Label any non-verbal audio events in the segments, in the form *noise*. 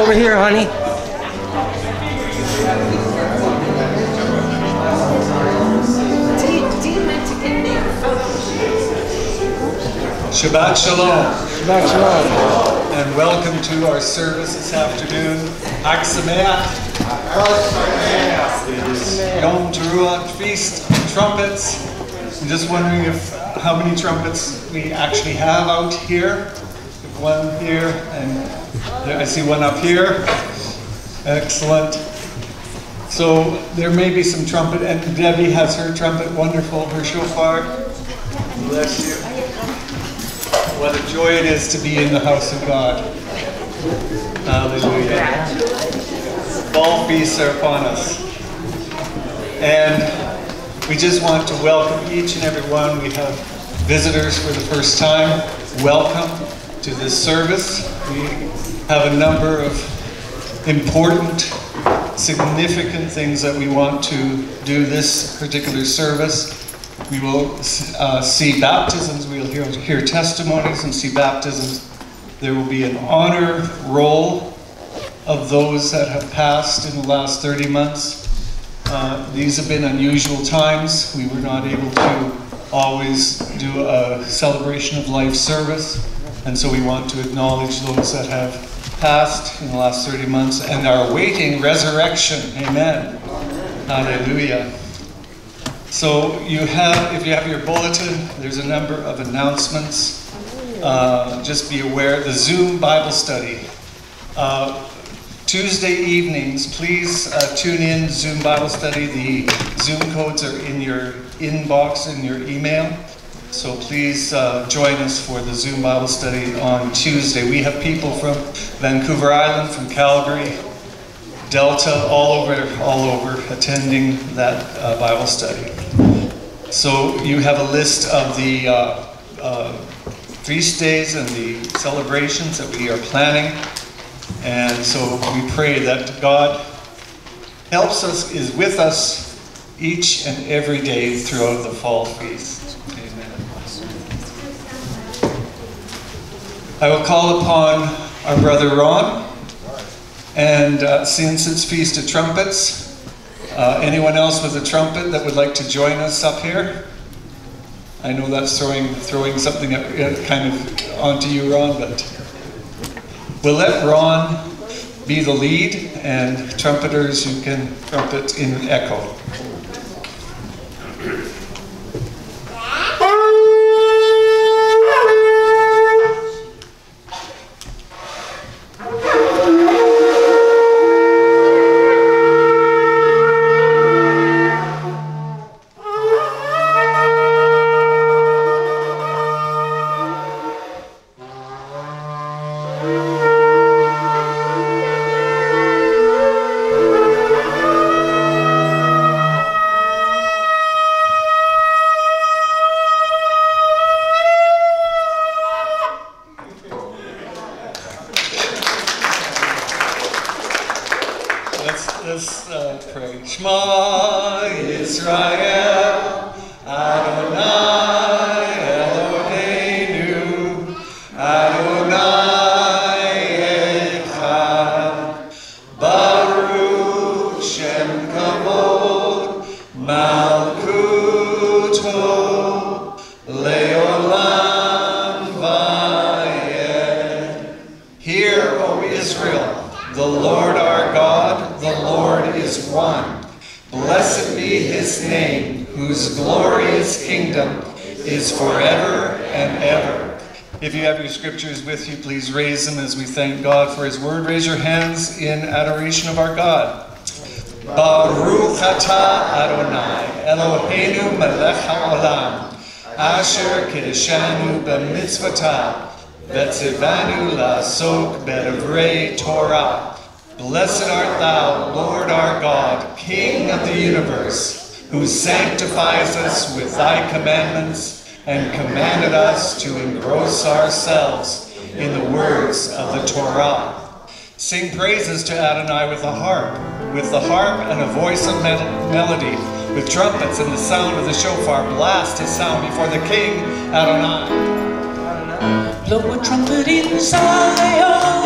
Over here, honey. Shabbat Shalom. Shabbat Shalom. And welcome to our service this afternoon. Hag Sameach. It is Yom Teruah, Feast Trumpets. I'm just wondering if how many trumpets we actually have out here. One here, and I see one up here. Excellent. So there may be some trumpet, and Debbie has her trumpet, wonderful, her shofar. Bless you. What a joy it is to be in the house of God. Hallelujah. Fall feasts are upon us. And we just want to welcome each and every one. We have visitors for the first time. Welcome to this service. We have a number of important, significant things that we want to do this particular service. We will uh, see baptisms, we'll hear, hear testimonies and see baptisms. There will be an honor roll of those that have passed in the last 30 months. Uh, these have been unusual times. We were not able to always do a celebration of life service, and so we want to acknowledge those that have passed in the last 30 months and are awaiting resurrection. Amen. Hallelujah. So you have, if you have your bulletin, there's a number of announcements. Uh, just be aware, the Zoom Bible study. Uh, Tuesday evenings, please uh, tune in Zoom Bible study. The Zoom codes are in your inbox in your email. So please uh, join us for the Zoom Bible study on Tuesday. We have people from Vancouver Island, from Calgary, Delta, all over, all over, attending that uh, Bible study. So you have a list of the uh, uh, feast days and the celebrations that we are planning. And so we pray that God helps us, is with us each and every day throughout the fall feast. I will call upon our brother Ron. And uh, since it's Feast of Trumpets, uh, anyone else with a trumpet that would like to join us up here? I know that's throwing throwing something uh, kind of onto you, Ron, but we'll let Ron be the lead and trumpeters you can trumpet in echo. Vetzivanu lasok bedavrei Torah. Blessed art thou, Lord our God, King of the universe, who sanctifies us with thy commandments and commanded us to engross ourselves in the words of the Torah. Sing praises to Adonai with a harp, with the harp and a voice of mel- melody, with trumpets and the sound of the shofar. Blast his sound before the King, Adonai. Blow a trumpet in Zion,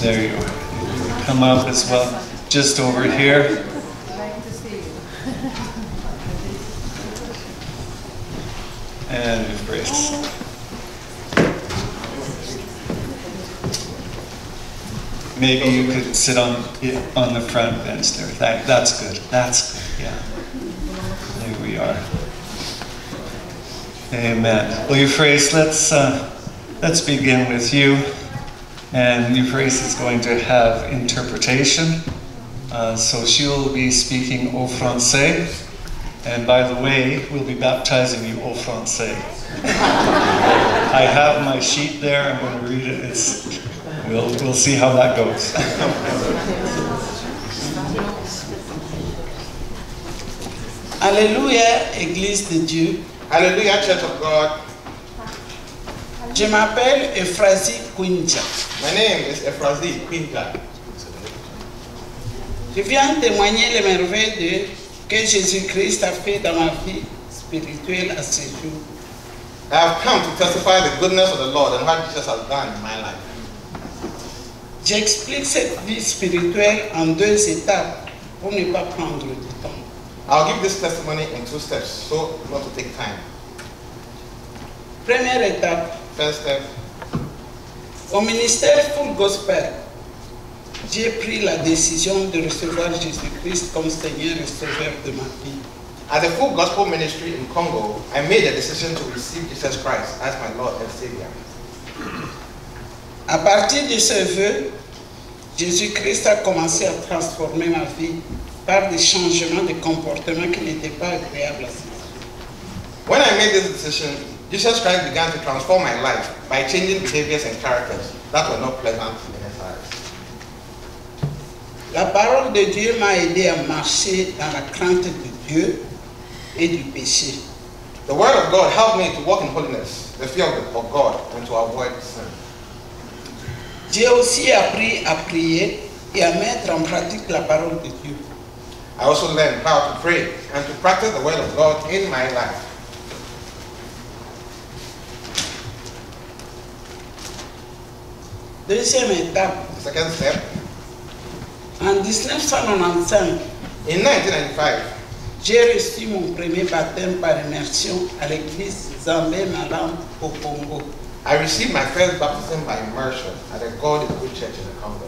There you are. Come up as well. Just over here. And Euphrasie. Maybe you could sit on on the front bench there. That, that's good. That's good. Yeah. There we are. Amen. Well, Euphrasie, let's uh, let's begin with you. And Euphrasie is going to have interpretation. Uh, so she will be speaking au français. And by the way, we'll be baptizing you au français. *laughs* I have my sheet there. I'm going to read it. It's We'll, we'll see how that goes. Alléluia, Église de Dieu. Hallelujah, Church of God. Je m'appelle Euphrasie Kwinja. My name is Ephrazi Quinta. Je viens témoigner les merveilles de, que Jésus-Christ a fait dans ma vie spirituelle à ce jour. I have come to testify the goodness of the Lord and what Jesus has done in my life. J'explique cette vie spirituelle en deux étapes pour ne pas prendre du temps. I'll give this testimony in two steps, so not to take time. Première étape, First step, au ministère Full Gospel, j'ai pris la décision de recevoir Jésus-Christ comme Seigneur et Sauveur de ma vie. At the full gospel ministry in Congo, I made a decision to receive Jesus Christ as my Lord and Savior. À partir de ce vœu, Jésus-Christ a commencé à transformer ma vie par des changements de comportement qui n'étaient pas agréables à yeux. When I made this decision, Jesus Christ began to transform my life by changing behaviors and characters that were not pleasant in his eyes. La parole de Dieu m'a aidé à marcher dans la crainte de Dieu et du péché. The word of God helped me to walk in holiness, the fear of, God, and to avoid sin. J'ai aussi appris à prier et à mettre en pratique la parole de Dieu. I also learned how to pray and to practice the word of God in my life. Deuxième étape, The second step, en 1995, in 1995, j'ai reçu mon premier baptême par immersion à l'église Zambé Malam au Congo. I received my first baptism by immersion at the God is Good Church in the Congo.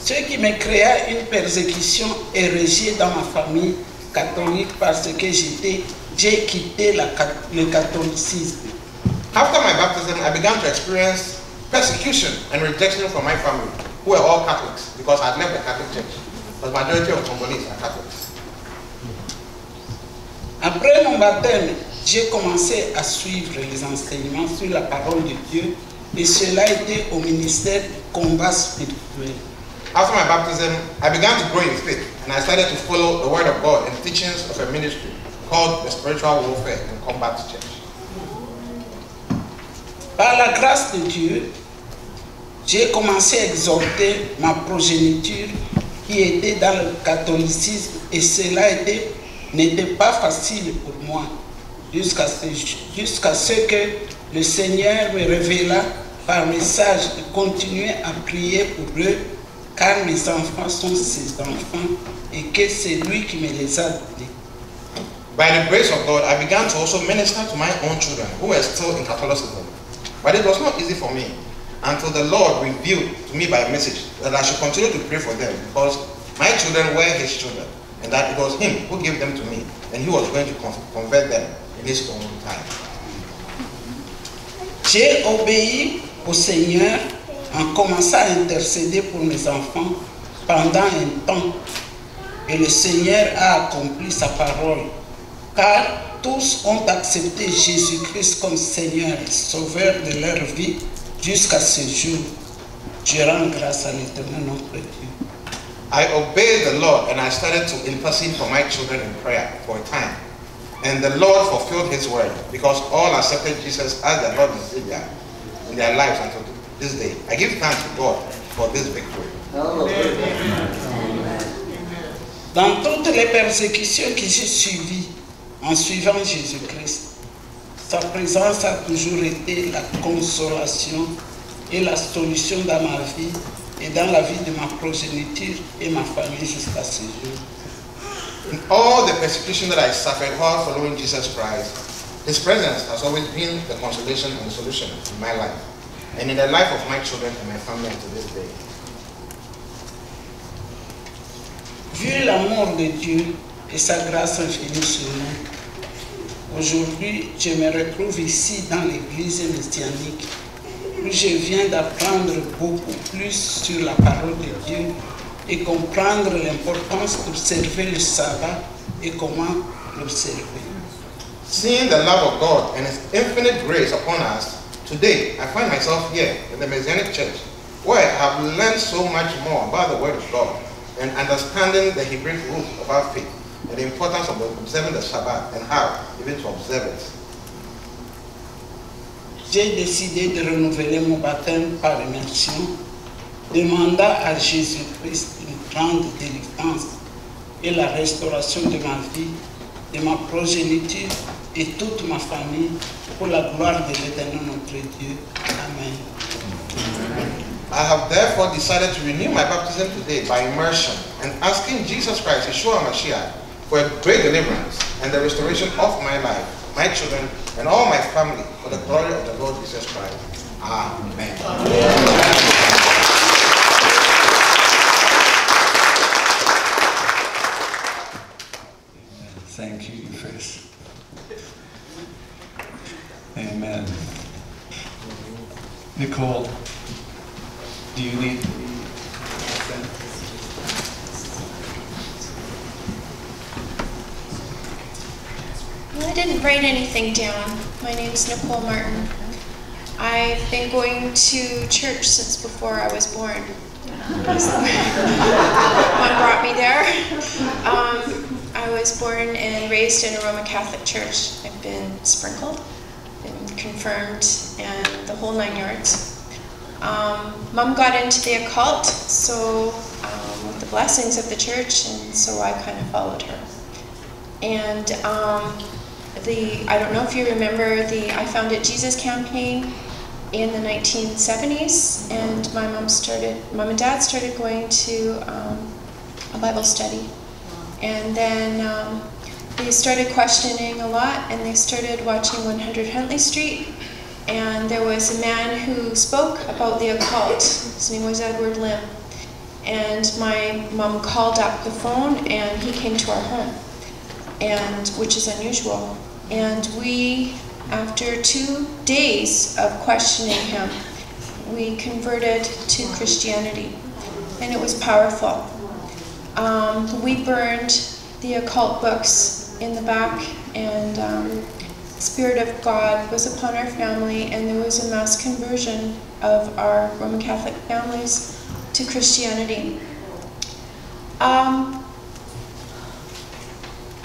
Ce qui me créa une persécution et rejet dans ma famille catholique parce que j'étais, j'ai quitté la le catholicisme. After my baptism, I began to experience persecution and rejection from my family, who were all Catholics, because I had left the Catholic Church. But majority of Congolese are Catholics. Après mon baptême, j'ai commencé à suivre les enseignements sur la parole de Dieu et cela été au ministère du combat spirituel. After my baptism, I began to grow in faith and I started to follow the word of God and teachings of a ministry called the Spiritual Warfare and Combat Church. Par la grâce de Dieu, j'ai commencé à exhorter ma progéniture qui était dans le catholicisme et cela était- n'était pas facile pour moi jusqu'à ce, jusqu'à ce que le Seigneur me révéla par message de continuer à prier pour eux car mes enfants sont ses enfants et que c'est lui qui me les a donnés. By the grace of God, I began to also minister to my own children who were still in Catholicism. But it was not easy for me until the Lord revealed to me by a message that I should continue to pray for them because my children were his children and that it was him who gave them to me and he was going to convert them in his own time. J'ai obéi au Seigneur en commençant à intercéder pour mes enfants pendant un temps. Et le Seigneur a accompli sa parole. Car tous ont accepté Jésus-Christ comme Seigneur et Sauveur de leur vie jusqu'à ce jour. Je rends grâce à l'Éternel notre Dieu. I obeyed the Lord and I started to intercede for my children in prayer for a time. And the Lord fulfilled his word because all accepted Jesus as their Lord and Savior in their lives until this day. I give thanks to God for this victory. Dans toutes les persécutions que j'ai suivies en suivant Jésus-Christ, sa présence a toujours été la consolation et la solution dans ma vie et dans la vie de ma progéniture et ma famille jusqu'à ce jour. In all the persecution that I suffered while following Jesus Christ, his presence has always been the consolation and the solution in my life and in the life of my children and my family until this day. Vu l'amour de Dieu et sa grâce infinie sur nous, aujourd'hui je me retrouve ici dans l'église messianique où je viens d'apprendre beaucoup plus sur la parole de Dieu et comprendre l'importance d'observer le sabbat et comment l'observer. Seeing the love of God and his infinite grace upon us, today I find myself here in the Messianic Church where I have learned so much more about the Word of God and understanding the Hebraic root of our faith the importance of observing the Shabbat and how even to observe it. J'ai décidé de renouveler mon baptême par immersion, demandant à Jésus-Christ une grande délivrance et la restauration de ma vie, de ma progéniture et toute ma famille pour la gloire de l'éternel notre Dieu. Amen. I have therefore decided to renew my baptism today by immersion and asking Jesus Christ, Yeshua Mashiach, for a great deliverance and the restoration of my life, my children, and all my family for the glory of the Lord Jesus Christ. Amen. Thank you, Chris. Amen. Nicole, do you need? Well, I didn't write anything down. My name's Nicole Martin. I've been going to church since before I was born. One brought me there. Um, I was born and raised in a Roman Catholic church. I've been sprinkled, been confirmed, and the whole nine yards. Um, Mom got into the occult, so um, with the blessings of the church, and so I kind of followed her. And um, the I don't know if you remember the I Founded Jesus campaign in the 1970s, and my mom started, mom and dad started going to um, a Bible study, and then um, they started questioning a lot, and they started watching 100 Huntley Street, and there was a man who spoke about the occult. His name was Edward Lim, and my mom called up the phone, and he came to our home and which is unusual. And we, after two days of questioning him, we converted to Christianity, and it was powerful. Um, we burned the occult books in the back, and um, Spirit of God was upon our family, and there was a mass conversion of our Roman Catholic families to Christianity. Um,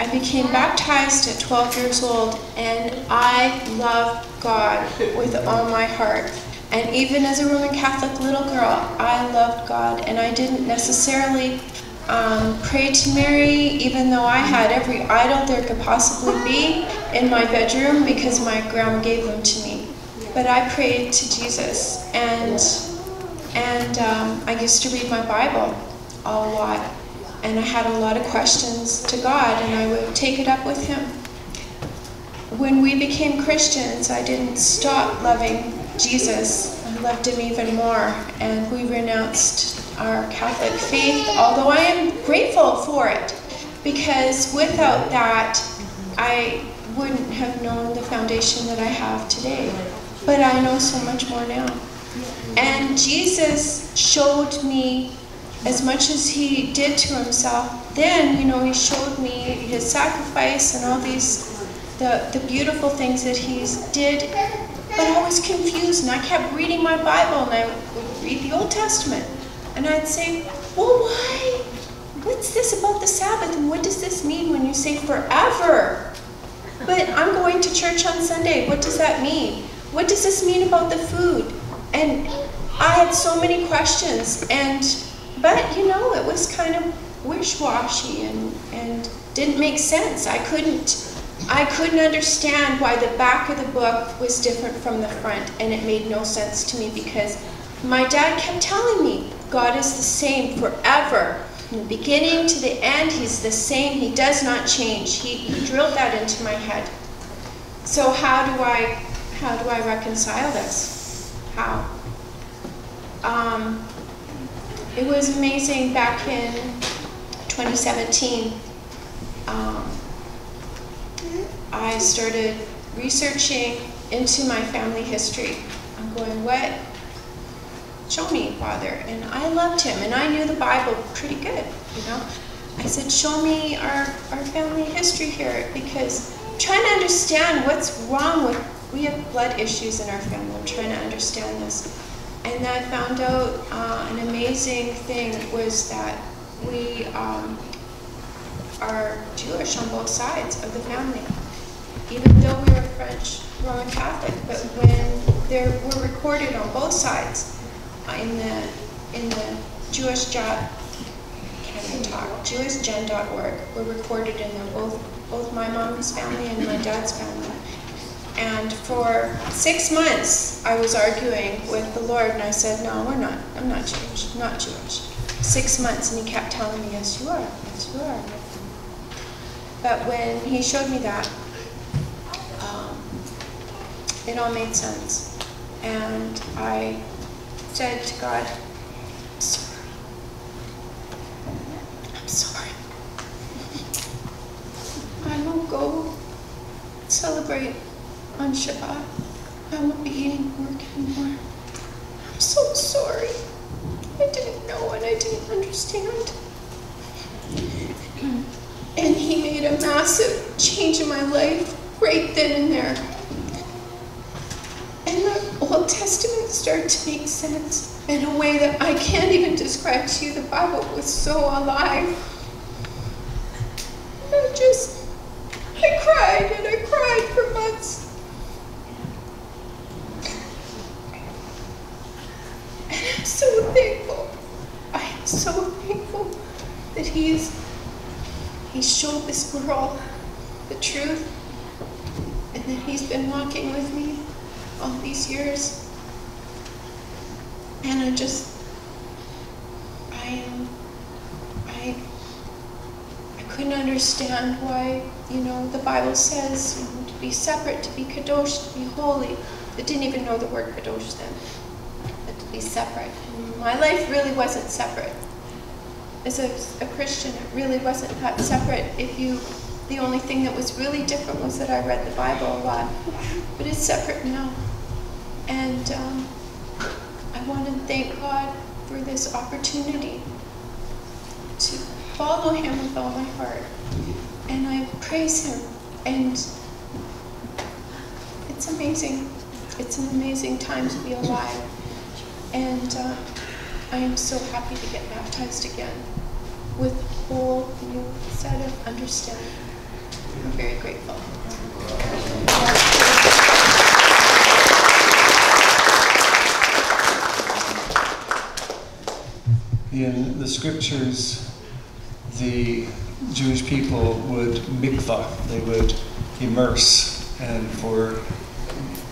I became baptized at 12 years old, and I love God with all my heart. And even as a Roman Catholic little girl, I loved God, and I didn't necessarily um, pray to Mary, even though I had every idol there could possibly be in my bedroom because my grandma gave them to me. But I prayed to Jesus, and and um, I used to read my Bible a lot, and I had a lot of questions to God, and I would take it up with Him. When we became Christians, I didn't stop loving Jesus. I loved Him even more, and we renounced our Catholic faith, although I am grateful for it, because without that, I wouldn't have known the foundation that I have today. But I know so much more now. And Jesus showed me as much as he did to himself. Then, you know, he showed me his sacrifice and all these, the, the beautiful things that he did. But I was confused and I kept reading my Bible and I would read the Old Testament. And I'd say, well, why? What's this about the Sabbath and what does this mean when you say forever? But I'm going to church on Sunday. What does that mean? What does this mean about the food? And I had so many questions. And but you know, it was kind of wish-washy and, and didn't make sense. I couldn't I couldn't understand why the back of the book was different from the front, and it made no sense to me because my dad kept telling me God is the same forever. From the beginning to the end, He's the same. He does not change. He, he drilled that into my head. So how do I how do I reconcile this? How? Um, it was amazing back in 2017. Um, I started researching into my family history. I'm going, what? Show me, Father. And I loved him, and I knew the Bible pretty good, you know. I said, show me our, our family history here, because I'm trying to understand what's wrong with, we have blood issues in our family. I'm trying to understand this. And then I found out uh, an amazing thing was that we um, are Jewish on both sides of the family even though we were French Roman Catholic, but when there were recorded on both sides uh, in the in the Jewish job can't talk JewishGen.org were recorded in both both my mom's family and my dad's family. And for six months, I was arguing with the Lord, and I said, "No, we're not. I'm not Jewish. Not Jewish." Six months, and He kept telling me, "Yes, you are. Yes, you are." But when He showed me that, um, it all made sense. And I said to God, I'm sorry. I'm sorry. *laughs* I won't go celebrate on Shabbat. I won't be eating pork anymore. I'm so sorry. I didn't know and I didn't understand. And he made a massive change in my life right then and there. And the Old Testament started to make sense in a way that I can't even describe to you. The Bible was so alive. I just, I cried and I cried for months. And I'm so thankful. I am so thankful that He's He showed this girl the truth and that He's been walking with me all these years. And I just, I am, I, I couldn't understand why, you know, the Bible says you know, to be separate, to be kadosh, to be holy. I didn't even know the word kadosh then, be separate. And my life really wasn't separate. As a, a Christian, it really wasn't that separate. If you the only thing that was really different was that I read the Bible a lot. But it's separate now. And um, I want to thank God for this opportunity to follow Him with all my heart. And I praise Him. And it's amazing. It's an amazing time to be alive. And uh, I am so happy to get baptized again with a whole new set of understanding. I'm very grateful. In the scriptures, the Jewish people would mikvah, they would immerse, and for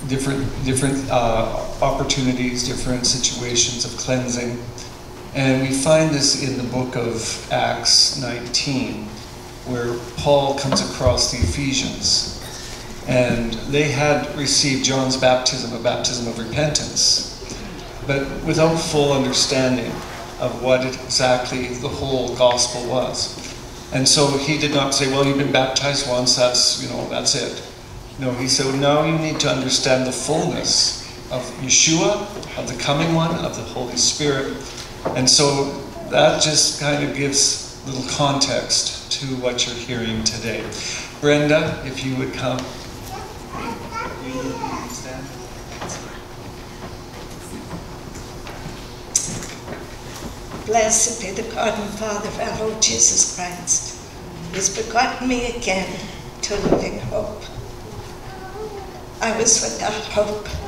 different different uh, opportunities, different situations of cleansing. And we find this in the book of Acts 19, where Paul comes across the Ephesians. And they had received John's baptism, a baptism of repentance, but without full understanding of what exactly the whole gospel was. And so he did not say, well, you've been baptized once, that's, you know, that's it. No, he said, now you need to understand the fullness of Yeshua, of the coming one, of the Holy Spirit. And so that just kind of gives little context to what you're hearing today. Brenda, if you would come. Blessed be the God and Father of our Lord Jesus Christ, who has begotten me again to living hope. I was without hope.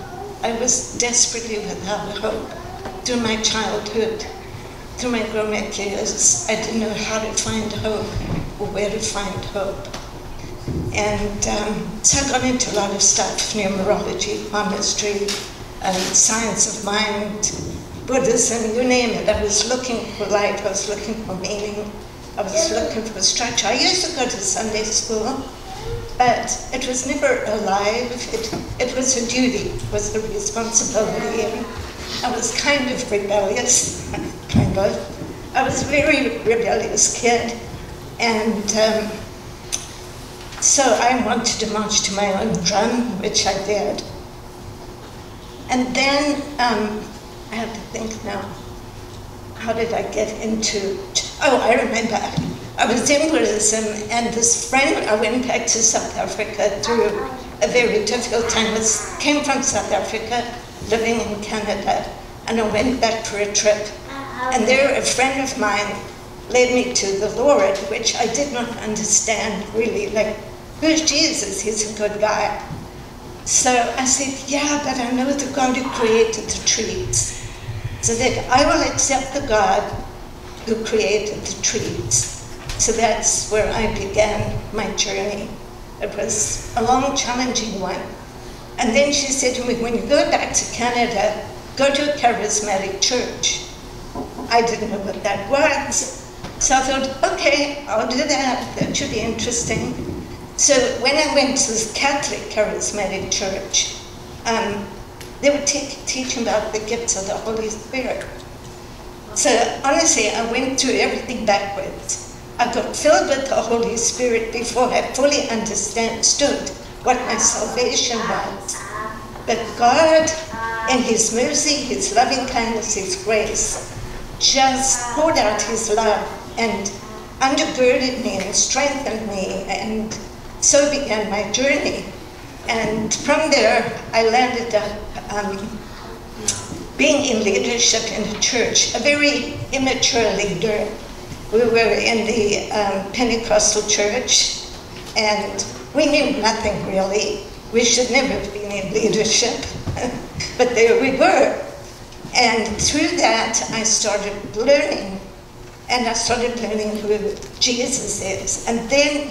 I was desperately without hope through my childhood, through my grown up years. I didn't know how to find hope or where to find hope. And um, so I got into a lot of stuff numerology, palmistry, and science of mind, Buddhism, you name it. I was looking for life, I was looking for meaning, I was looking for structure. I used to go to Sunday school, but it was never alive. It, it was a duty, was a responsibility. I was kind of rebellious, kind of. I was a very rebellious kid, and um, so I wanted to march to my own drum, which I did. And then um, I have to think now. How did I get into? Oh, I remember. I was in Buddhism, and this friend, I went back to South Africa through a very difficult time. I came from South Africa, living in Canada, and I went back for a trip. And there, a friend of mine led me to the Lord, which I did not understand really. Like, who's Jesus? He's a good guy. So I said, Yeah, but I know the God who created the trees so that I will accept the God who created the trees. So that's where I began my journey. It was a long, challenging one. And then she said to me, when you go back to Canada, go to a charismatic church. I didn't know what that was. So I thought, okay, I'll do that. That should be interesting. So when I went to this Catholic charismatic church, um, they were te- teaching about the gifts of the Holy Spirit. So honestly, I went through everything backwards. I got filled with the Holy Spirit before I fully understood what my salvation was. But God, in His mercy, His loving kindness, His grace, just poured out His love and undergirded me and strengthened me, and so began my journey. And from there, I landed up um, being in leadership in a church, a very immature leader. We were in the um, Pentecostal church, and we knew nothing really. We should never have been in leadership, *laughs* but there we were. And through that, I started learning, and I started learning who Jesus is. And then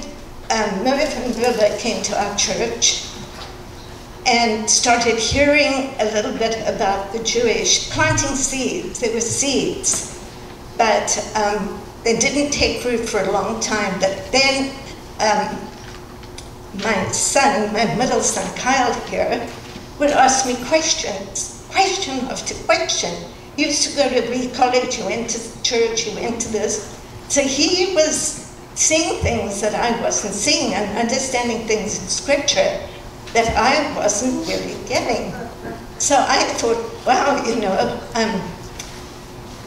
um, Mervyn Miller came to our church, and started hearing a little bit about the Jewish planting seeds. There were seeds, but um, they didn't take root for a long time. But then um, my son, my middle son Kyle here, would ask me questions, question after question. He used to go to Lee College, he went to church, he went to this. So he was seeing things that I wasn't seeing and understanding things in scripture that I wasn't really getting. So I thought, wow, you know, um,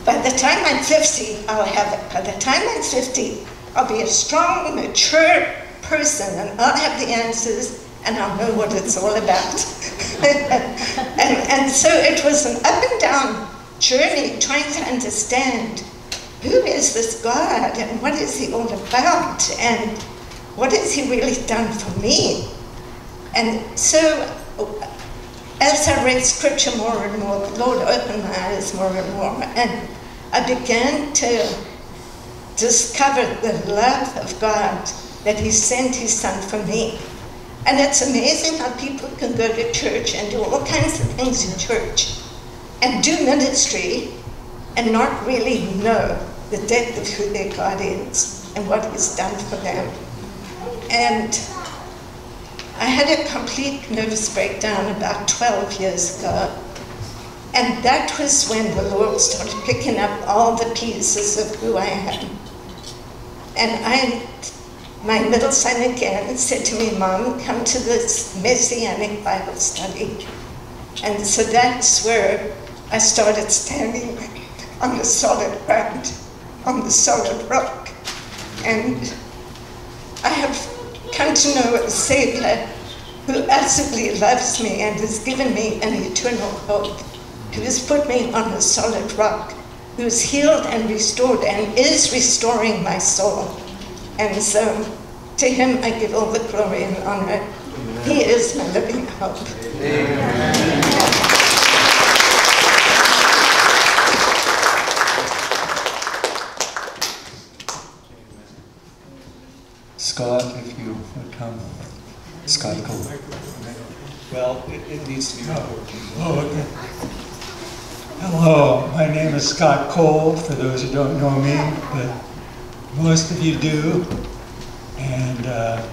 by the time I'm 50, I'll have it. By the time I'm 50, I'll be a strong, mature person and I'll have the answers and I'll know what it's all about. *laughs* and, and so it was an up and down journey trying to understand who is this God and what is he all about and what has he really done for me? And so as I read scripture more and more, the Lord opened my eyes more and more, and I began to discover the love of God that He sent His Son for me. And it's amazing how people can go to church and do all kinds of things in church and do ministry and not really know the depth of who their God is and what He's done for them. And I had a complete nervous breakdown about 12 years ago. And that was when the Lord started picking up all the pieces of who I am. And I, my middle son again said to me, Mom, come to this Messianic Bible study. And so that's where I started standing on the solid ground, on the solid rock. And I have come to know a Savior who absolutely loves me and has given me an eternal hope, who has put me on a solid rock, who has healed and restored and is restoring my soul. And so to him I give all the glory and honor. He is my living hope. Amen. Scott, if you would come. Scott Cole. Well, it, it needs to be recorded. Oh, okay. Hello, my name is Scott Cole, for those who don't know me, but most of you do. And uh,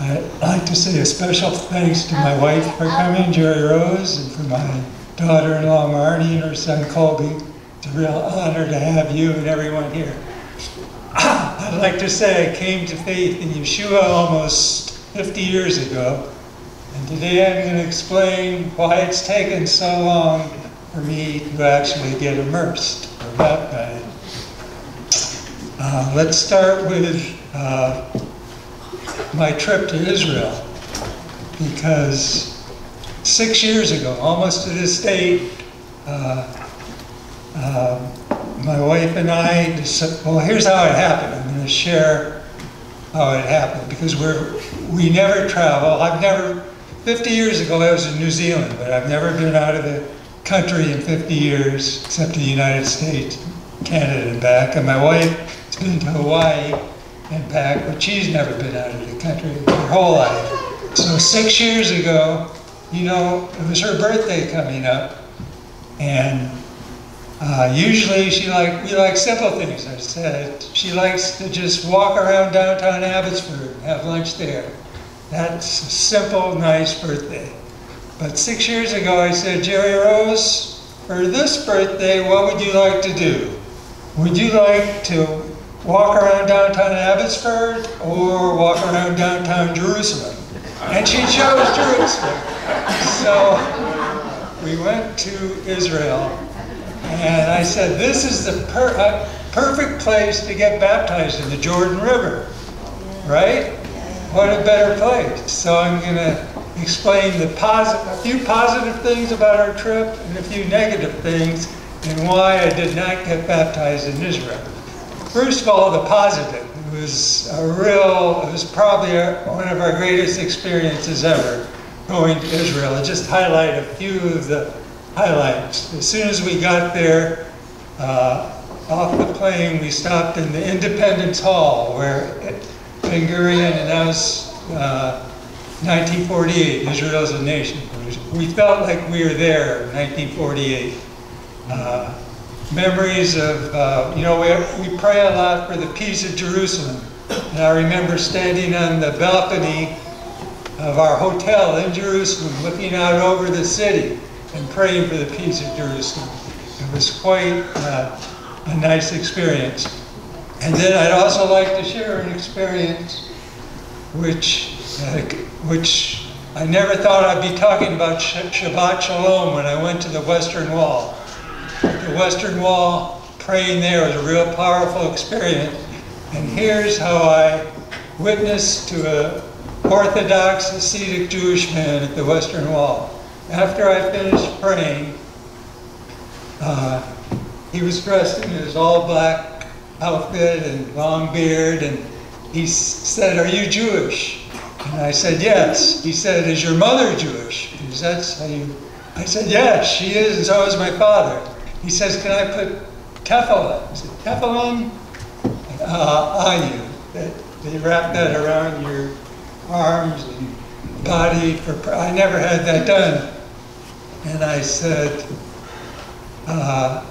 I'd like to say a special thanks to my wife for coming, Jerry Rose, and for my daughter-in-law Marnie and her son Colby. It's a real honor to have you and everyone here. I'd like to say I came to faith in Yeshua almost 50 years ago, and today I'm going to explain why it's taken so long for me to actually get immersed or baptized. Uh, let's start with uh, my trip to Israel, because six years ago, almost to this date, uh, uh my wife and I, well, here's how it happened. To share how it happened because we're, we never travel. I've never, 50 years ago I was in New Zealand, but I've never been out of the country in 50 years except the United States, Canada and back. And my wife has been to Hawaii and back, but she's never been out of the country her whole life. So six years ago, you know, it was her birthday coming up, and uh, usually she like we like simple things. I said she likes to just walk around downtown Abbotsford and have lunch there. That's a simple, nice birthday. But six years ago I said, Jerry Rose, for this birthday, what would you like to do? Would you like to walk around downtown Abbotsford or walk around downtown Jerusalem? And she chose Jerusalem. So we went to Israel and I said, this is the per uh, perfect place to get baptized in the Jordan River, right? What a better place. So I'm going to explain the a few positive things about our trip and a few negative things and why I did not get baptized in Israel. First of all, the positive. It was a real, it was probably a, one of our greatest experiences ever going to Israel. I just highlight a few of the highlights. As soon as we got there, uh, off the plane, we stopped in the Independence Hall where Ben Gurion announced uh, 1948, Israel as a nation. We felt like we were there in 1948. Uh, memories of, uh, you know, we, we pray a lot for the peace of Jerusalem. And I remember standing on the balcony of our hotel in Jerusalem, looking out over the city and praying for the peace of Jerusalem. It was quite uh, a nice experience. And then I'd also like to share an experience which, uh, which I never thought I'd be talking about Shabbat Shalom when I went to the Western Wall. The Western Wall, praying there was a real powerful experience. And here's how I witnessed to an Orthodox Hasidic Jewish man at the Western Wall. After I finished praying, uh, he was dressed in his all black outfit and long beard, and he said, Are you Jewish? And I said, Yes. He said, Is your mother Jewish? Because that's how you. I said, Yes, she is, and so is my father. He says, Can I put tefillin? I said, Tefillin? Uh, on you. That they wrap that around your arms and body. For I never had that done. And I said, uh,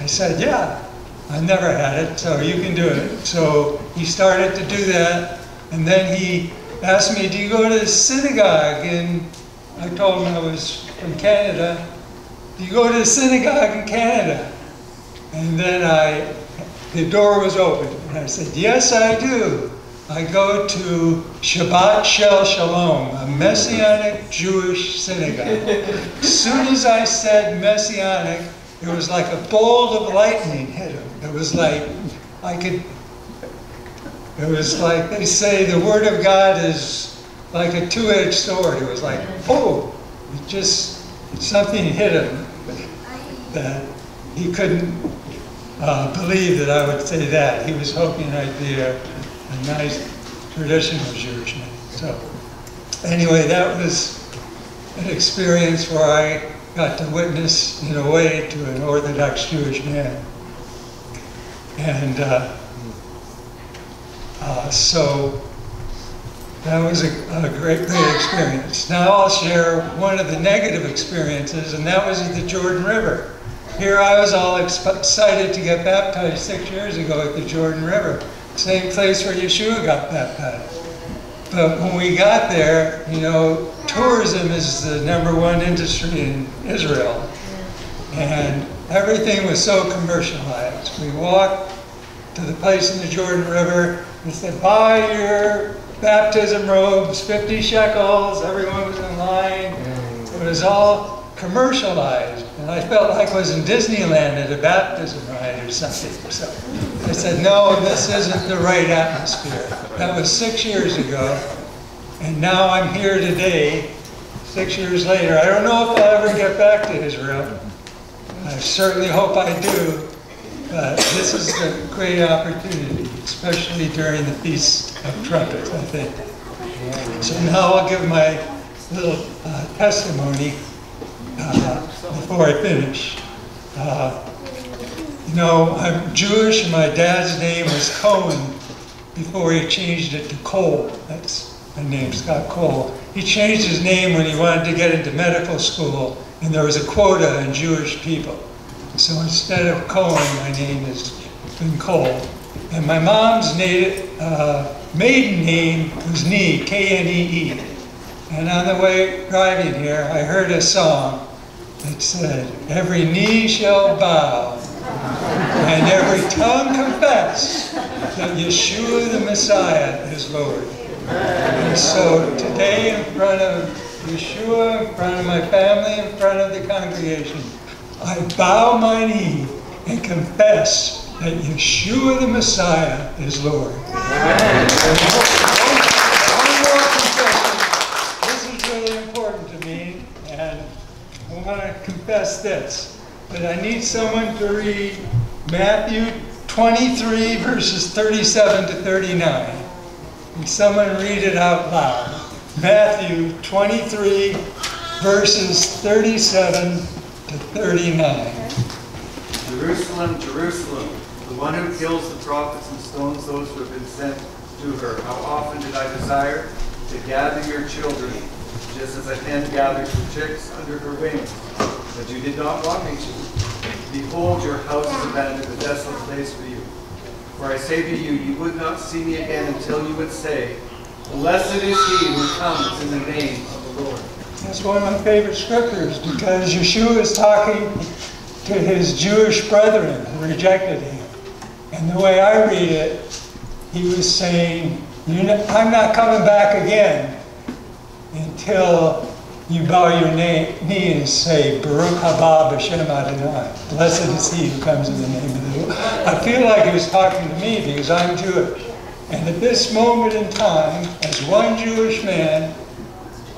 I said, yeah, I never had it, so you can do it. So he started to do that, and then he asked me, do you go to the synagogue? And I told him I was from Canada. Do you go to the synagogue in Canada? And then I, the door was open, and I said, yes, I do. I go to Shabbat Shel Shalom, a Messianic Jewish synagogue. As soon as I said Messianic, it was like a bolt of lightning hit him. It was like, I could, it was like they say the Word of God is like a two edged sword. It was like, oh, it just, something hit him that he couldn't uh, believe that I would say that. He was hoping I'd be a, a nice traditional Jewish man. So, anyway, that was an experience where I got to witness, in a way, to an Orthodox Jewish man. And uh, uh, so that was a, a great, great experience. Now I'll share one of the negative experiences, and that was at the Jordan River. Here I was all excited to get baptized six years ago at the Jordan River, same place where Yeshua got baptized. But when we got there, you know, tourism is the number one industry in Israel. And everything was so commercialized. We walked to the place in the Jordan River and said, buy your baptism robes, 50 shekels. Everyone was in line. It was all commercialized. And I felt like I was in Disneyland at a baptism ride or something. So I said, no, this isn't the right atmosphere. That was six years ago. And now I'm here today, six years later. I don't know if I'll ever get back to Israel. I certainly hope I do. But this is a great opportunity, especially during the Feast of Trumpets, I think. So now I'll give my little uh, testimony uh, before I finish. Uh, you know, I'm Jewish, and my dad's name was Cohen before he changed it to Cole. That's my name, Scott Cole. He changed his name when he wanted to get into medical school, and there was a quota on Jewish people. So instead of Cohen, my name has been Cole. And my mom's native, uh, maiden name was Knee, K-N-E-E. And on the way driving here, I heard a song that said, Every knee shall bow and every tongue confess that Yeshua the Messiah is Lord. And so today, in front of Yeshua, in front of my family, in front of the congregation, I bow my knee and confess that Yeshua the Messiah is Lord. And one- one more confession. This is really important to me, and I this, but I need someone to read Matthew 23, verses 37 to 39. Can someone read it out loud? Matthew 23, verses 37 to 39. Jerusalem, Jerusalem, the one who kills the prophets and stones those who have been sent to her. How often did I desire to gather your children, just as a hen gathers her chicks under her wings, but you did not want me to. Behold, your house is abandoned, a desolate place for you. For I say to you, you would not see me again until you would say, Blessed is he who comes in the name of the Lord. That's one of my favorite scriptures because Yeshua is talking to his Jewish brethren who rejected him. And the way I read it, he was saying, "You I'm not coming back again until you bow your knee and say, Baruch haba b'shem Adonai. Blessed is he who comes in the name of the Lord. I feel like he was talking to me because I'm Jewish. And at this moment in time, as one Jewish man,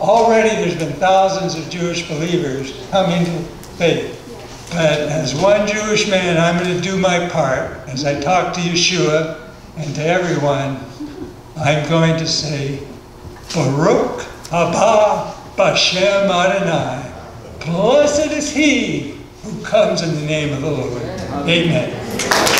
already there's been thousands of Jewish believers coming to faith. But as one Jewish man, I'm going to do my part. As I talk to Yeshua and to everyone, I'm going to say, Baruch haba b'shem Adonai. Blessed is he who comes in the name of the Lord. Amen.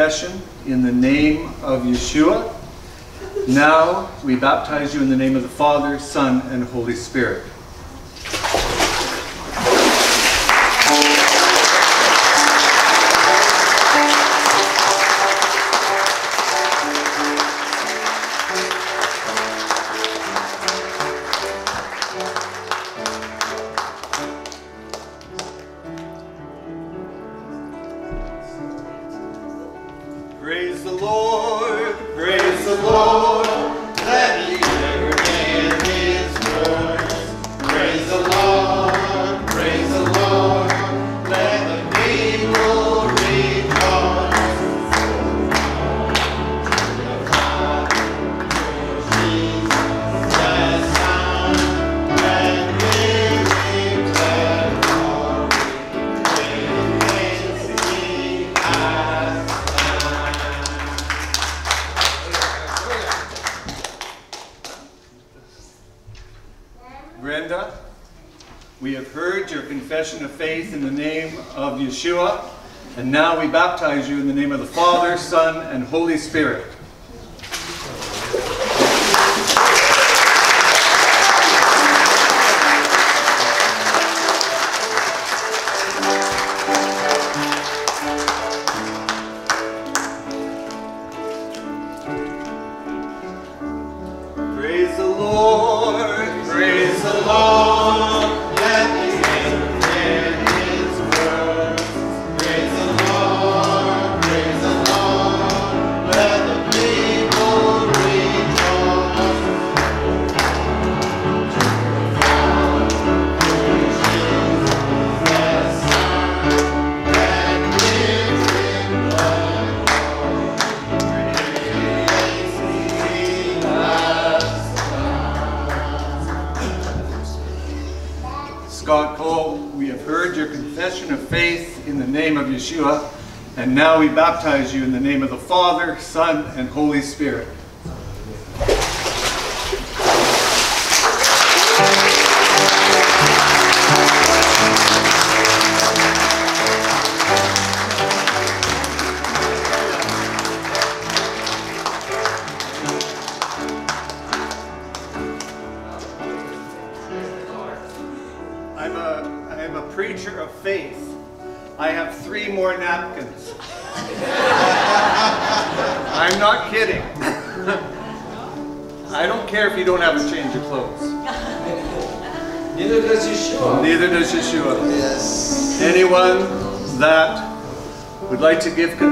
confession in the name of Yeshua. Now we baptize you in the name of the Father, Son, and Holy Spirit. Would like to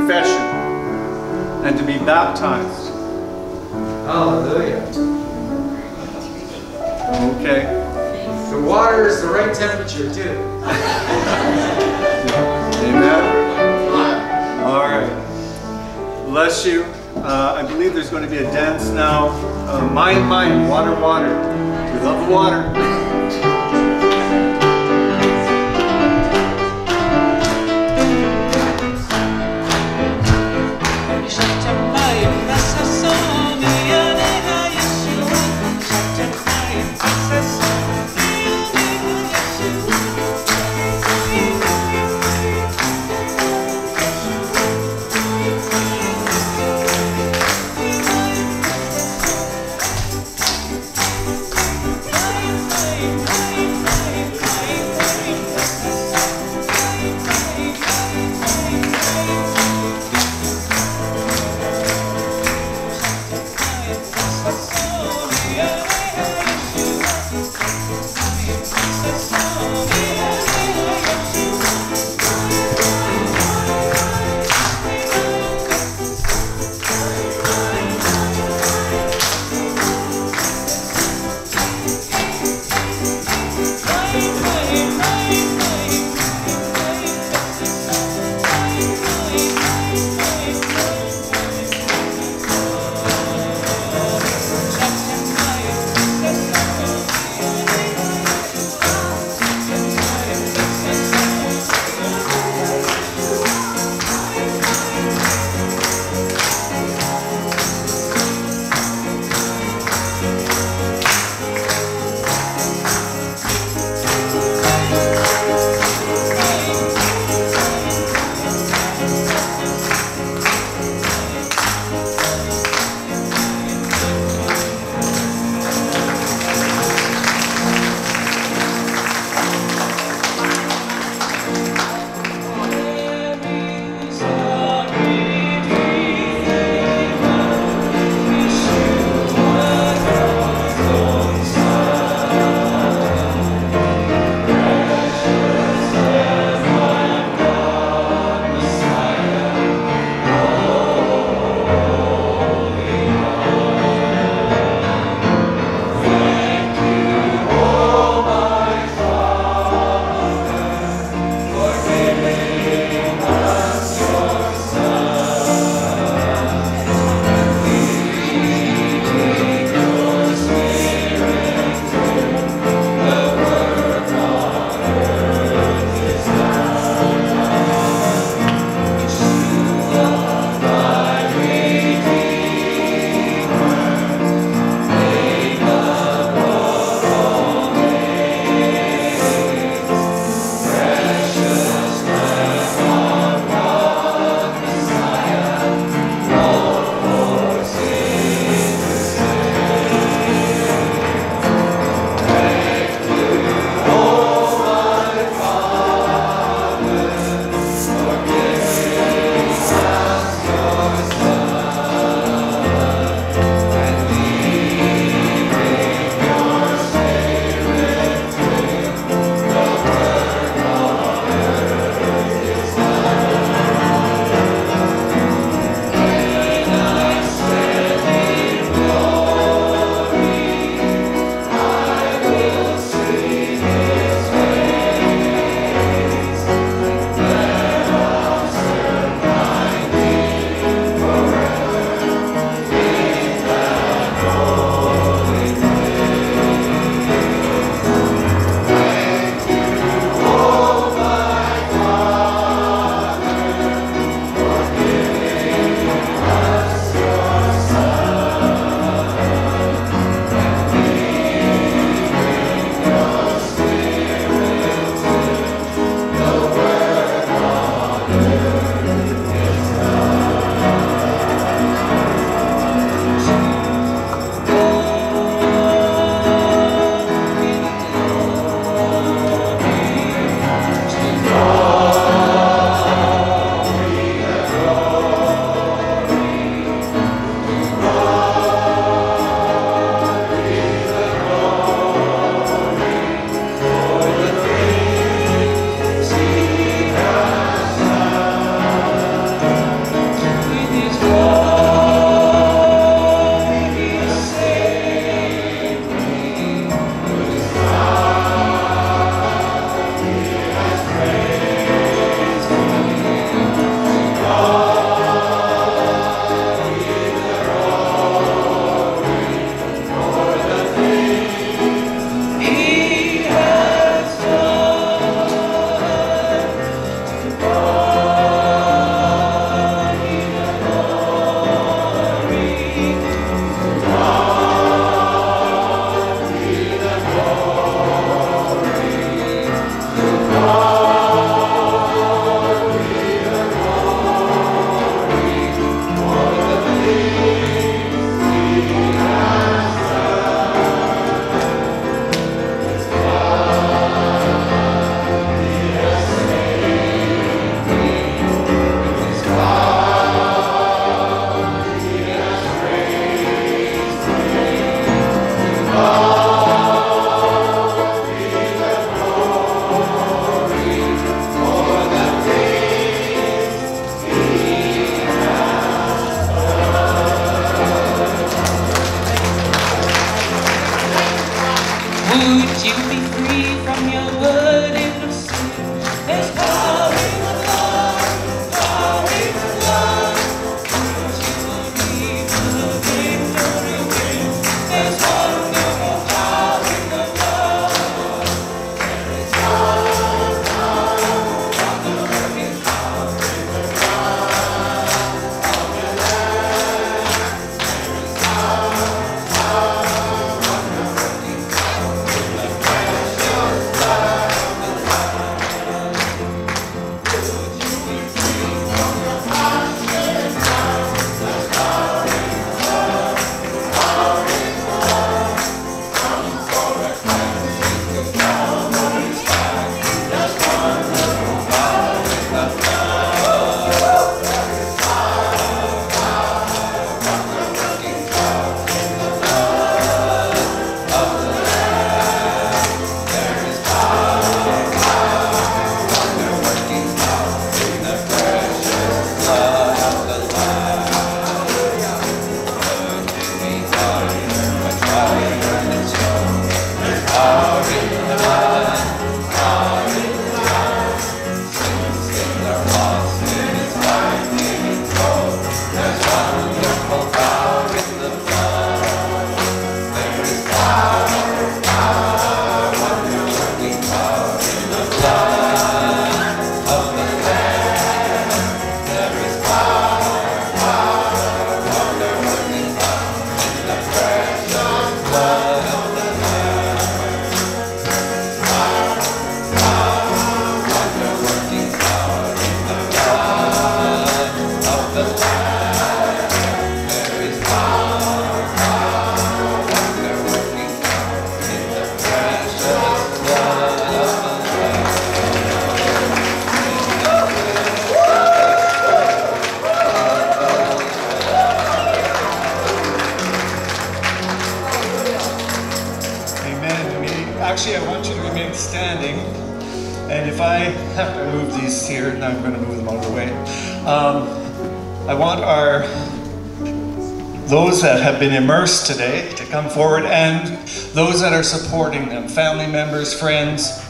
immersed today to come forward and those that are supporting them, family members, friends.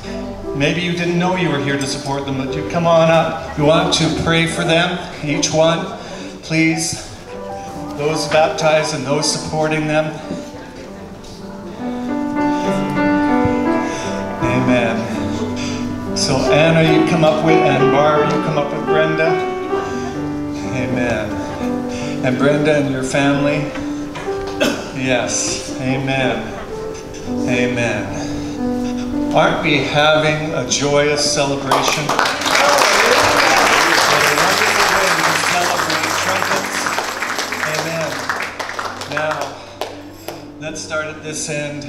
Maybe you didn't know you were here to support them, but you come on up. We want to pray for them, each one. Please, those baptized and those supporting them. Amen. So Anna, you come up with, and Barb, you come up with Brenda. Amen. And Brenda and your family. Yes. Amen. Amen. Aren't we having a joyous celebration? Wonderful way to celebrate trumpets. Amen. Now, let's start at this end.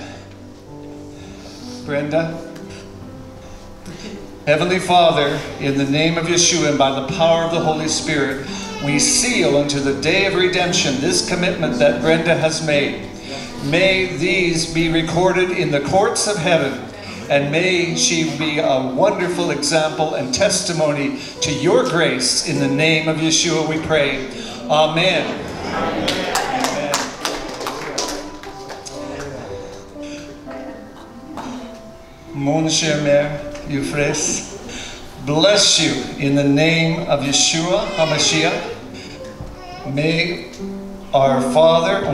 Brenda. Heavenly Father, in the name of Yeshua and by the power of the Holy Spirit, we seal unto the day of redemption this commitment that Brenda has made. May these be recorded in the courts of heaven, and may she be a wonderful example and testimony to your grace. In the name of Yeshua we pray. Amen. Mon cher Mère Euphrasie, bless you in the name of Yeshua HaMashiach. May our Father,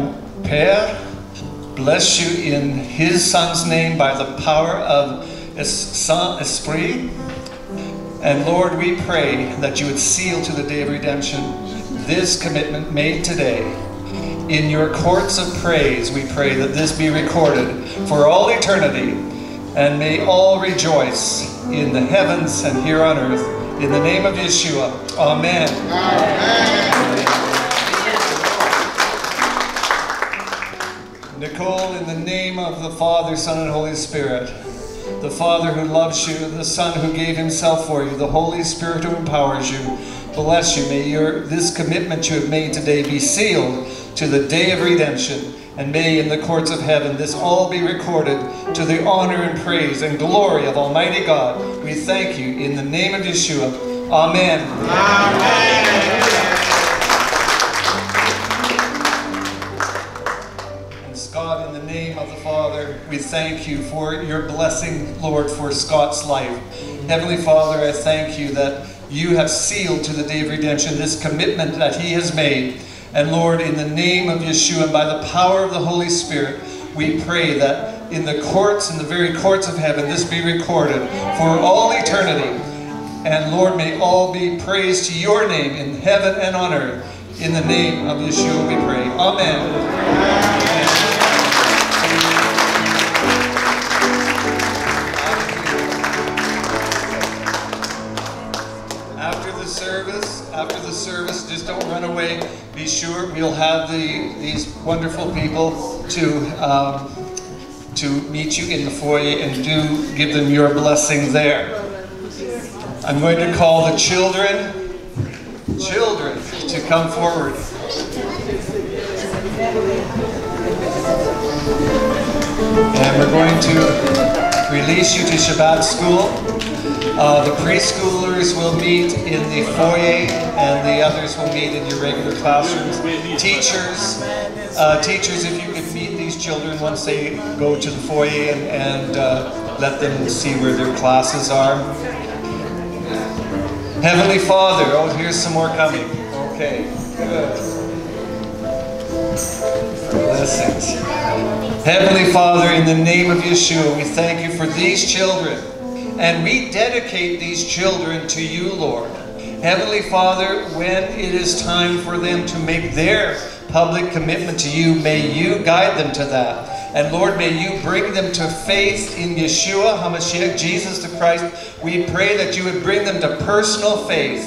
Père, bless you in His Son's name by the power of Saint Esprit. And Lord, we pray that you would seal to the day of redemption this commitment made today. In your courts of praise, we pray that this be recorded for all eternity, and may all rejoice in the heavens and here on earth. In the name of Yeshua. Amen. In the name of the Father, Son, and Holy Spirit, the Father who loves you, the Son who gave himself for you, the Holy Spirit who empowers you, bless you. May your, this commitment you have made today be sealed to the day of redemption. And may in the courts of heaven this all be recorded to the honor and praise and glory of Almighty God. We thank you in the name of Yeshua. Amen. And we thank you for your blessing, Lord, for Scott's life. Heavenly Father, I thank you that you have sealed to the day of redemption this commitment that he has made. And Lord, in the name of Yeshua and by the power of the Holy Spirit, we pray that in the courts, in the very courts of heaven, this be recorded for all eternity. And Lord, may all be praised to your name in heaven and on earth. In the name of Yeshua we pray. Amen. After the service, just don't run away. Be sure we'll have the these wonderful people to um, to meet you in the foyer and do give them your blessing there. I'm going to call the children, children, to come forward. And we're going to release you to Shabbat school. Uh, the preschoolers will meet in the foyer and the others will meet in your regular classrooms. Teachers, uh, teachers, if you could meet these children once they go to the foyer and, and uh, let them see where their classes are. Heavenly Father, oh, here's some more coming. Okay, good. Blessings. Heavenly Father, in the name of Yeshua, we thank you for these children. And we dedicate these children to you, Lord. Heavenly Father, when it is time for them to make their public commitment to you, may you guide them to that. And Lord, may you bring them to faith in Yeshua, HaMashiach, Jesus the Christ. We pray that you would bring them to personal faith.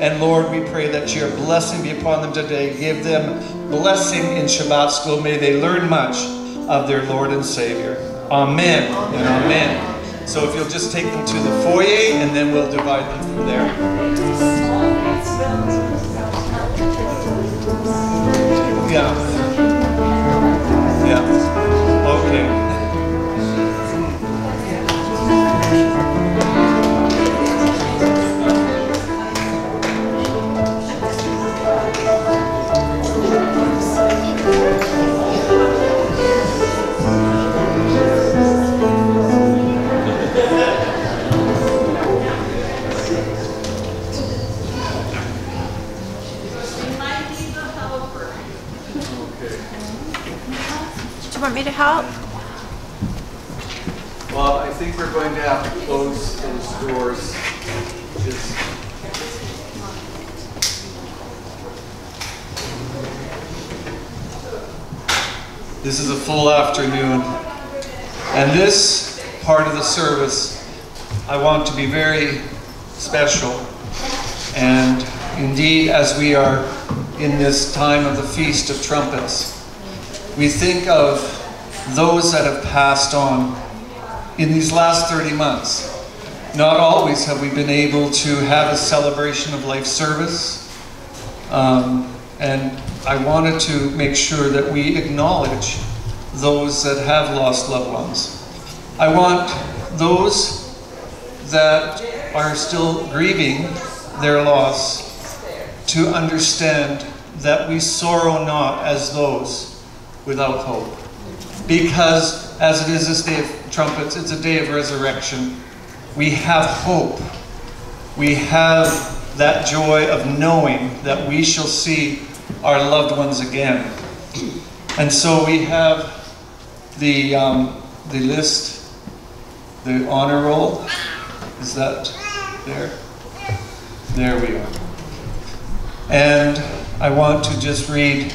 And Lord, we pray that your blessing be upon them today. Give them blessing in Shabbat school. May they learn much of their Lord and Savior. Amen and amen. So if you'll just take them to the foyer and then we'll divide them from there. Yeah. This is a full afternoon. And this part of the service, I want to be very special. And indeed, as we are in this time of the Feast of Trumpets, we think of those that have passed on in these last 30 months. Not always have we been able to have a celebration of life service. Um, and I wanted to make sure that we acknowledge those that have lost loved ones. I want those that are still grieving their loss to understand that we sorrow not as those without hope. Because as it is this day of trumpets, it's a day of resurrection. We have hope. We have that joy of knowing that we shall see our loved ones again. And so we have the, um, the list, the honor roll. Is that there? There we are. And I want to just read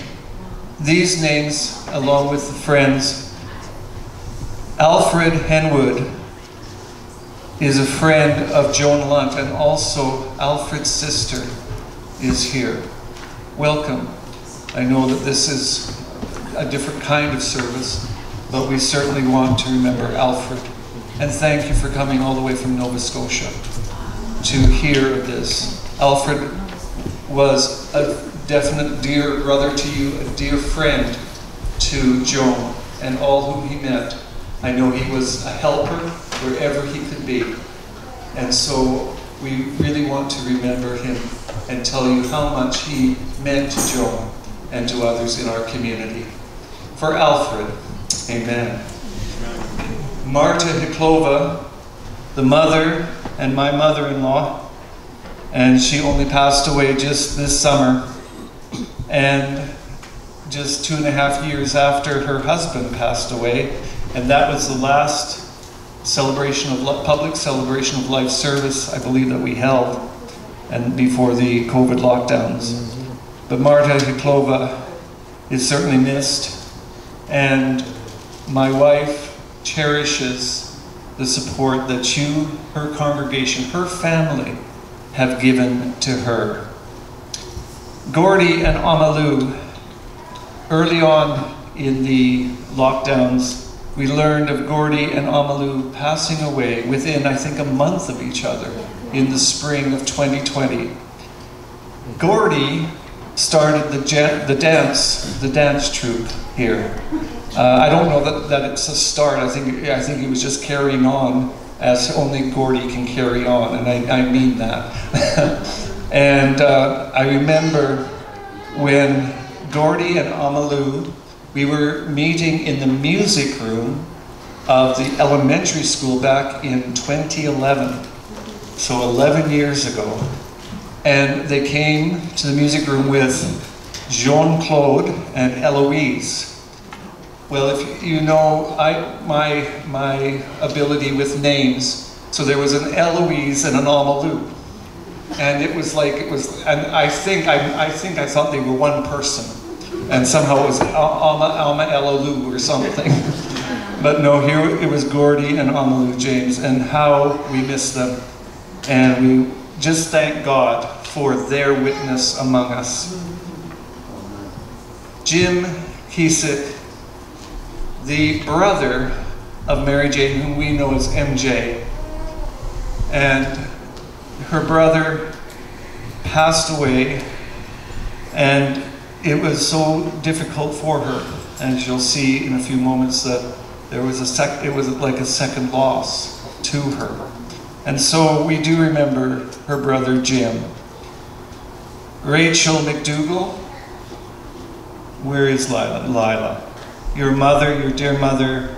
these names along with the friends. Alfred Henwood is a friend of Joan Lunt, and also Alfred's sister is here. Welcome. I know that this is a different kind of service, but we certainly want to remember Alfred. And thank you for coming all the way from Nova Scotia to hear this. Alfred was a definite dear brother to you, a dear friend to Joan and all whom he met. I know he was a helper wherever he could be. And so we really want to remember him and tell you how much he meant to Joan and to others in our community. For Alfred, Amen. Marta Hiklova, the mother and my mother-in-law, and she only passed away just this summer. And just two and a half years after her husband passed away, and that was the last celebration of public celebration of life service I believe that we held, and before the COVID lockdowns. Mm-hmm. But Marta Hiklova is certainly missed, and my wife cherishes the support that you, her congregation, her family have given to her. Gordy and Amalu, early on in the lockdowns, we learned of Gordy and Amalu passing away within, I think, a month of each other in the spring of 2020. Gordy started the, the dance, the dance troupe here. Uh, I don't know that, that it's a start. I think I think he was just carrying on as only Gordy can carry on, and I, I mean that. *laughs* and uh, I remember when Gordy and Amalu, we were meeting in the music room of the elementary school back in 2011, so 11 years ago. And they came to the music room with Jean Claude and Eloise. Well, if you know I, my, my ability with names, so there was an Eloise and an Amalu. And it was like, it was, and I think I, I think I thought they were one person. And somehow it was Al- Alma, Alma Elalu or something. *laughs* but no, here it was Gordy and Amalu James, and how we miss them. And we just thank God for their witness among us. Jim Kiesick, the brother of Mary Jane, whom we know as MJ, and her brother passed away, and it was so difficult for her. As you'll see in a few moments, that there was a sec- it was like a second loss to her. And so we do remember her brother Jim. Rachel McDougall, where is Lila? Lila, your mother, your dear mother,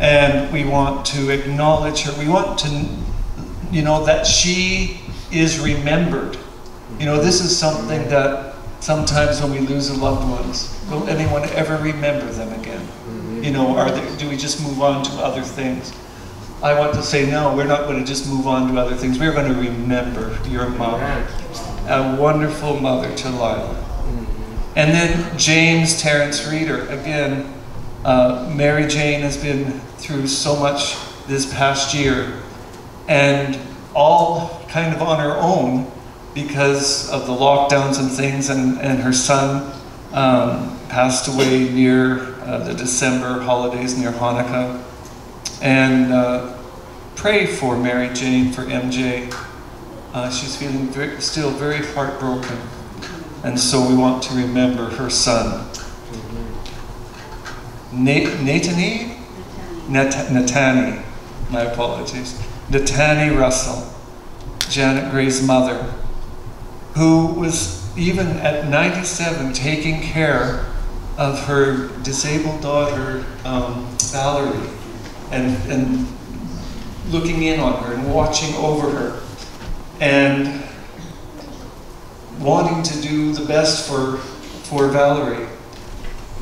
and we want to acknowledge her. We want to, you know, that she is remembered. You know, this is something that sometimes when we lose a loved ones, will anyone ever remember them again? You know, are they, do we just move on to other things? I want to say no, we're not going to just move on to other things. We're going to remember your mom, a wonderful mother to Lila. Mm-hmm. And then James Terrence Reeder. Again, uh, Mary Jane has been through so much this past year, and all kind of on her own because of the lockdowns and things, and, and her son um, passed away near uh, the December holidays, near Hanukkah. And uh, pray for Mary Jane, for MJ. Uh, she's feeling very, still very heartbroken. And so we want to remember her son. Na- Natani? Nat- Natani, my apologies. Natani Russell, Janet Gray's mother, who was even at 97 taking care of her disabled daughter, um, Valerie, and, and looking in on her and watching over her. And wanting to do the best for, for Valerie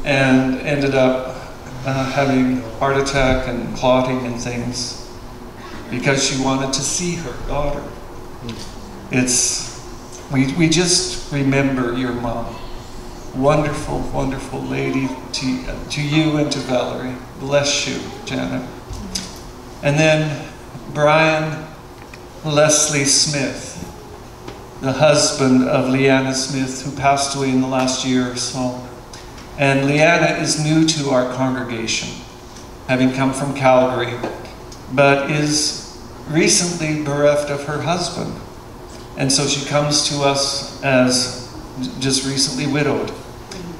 and ended up uh, having heart attack and clotting and things because she wanted to see her daughter. It's, we, we just remember your mom. Wonderful, wonderful lady to, to you and to Valerie. Bless you, Janet. And then Brian Leslie Smith the husband of Leanna Smith, who passed away in the last year or so. And Leanna is new to our congregation, having come from Calgary, but is recently bereft of her husband. And so she comes to us as just recently widowed.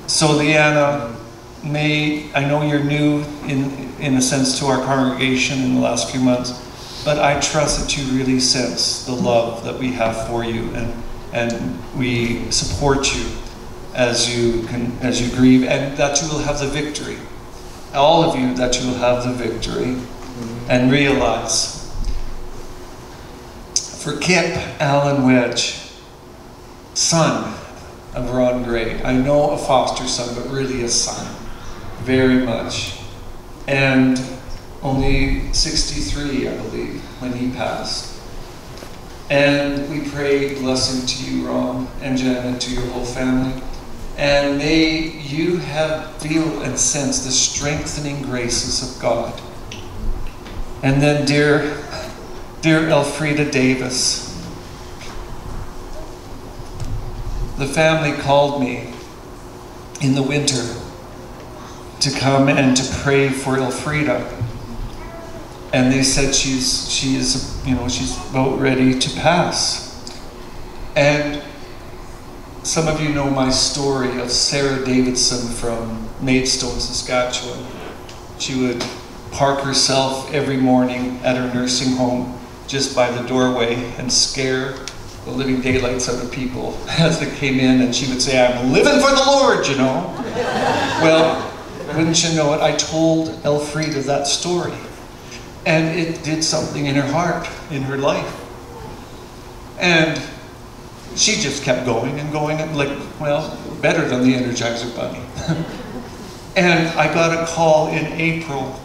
So, Leanna, may I know you're new in, in a sense to our congregation in the last few months. But I trust that you really sense the love that we have for you, and and we support you as you can as you grieve, and that you will have the victory all of you, that you'll have the victory mm-hmm. and realize. For Kip Allen Wedge, son of Ron Gray, I know a foster son, but really a son, very much. And only 63, I believe, when he passed. And we pray blessing to you, Ron and Janet, to your whole family. And may you have, feel and sense the strengthening graces of God. And then, dear, dear Elfrida Davis, the family called me in the winter to come and to pray for Elfrida. And they said she's she is you know she's about ready to pass. And some of you know my story of Sarah Davidson from Maidstone, Saskatchewan. She would park herself every morning at her nursing home just by the doorway and scare the living daylights out of people *laughs* as they came in, and she would say, I'm living for the Lord, you know. well, wouldn't you know it, I told Elfrida that story. And it did something in her heart, in her life. And she just kept going and going, and like, well, better than the Energizer Bunny. *laughs* and I got a call in April.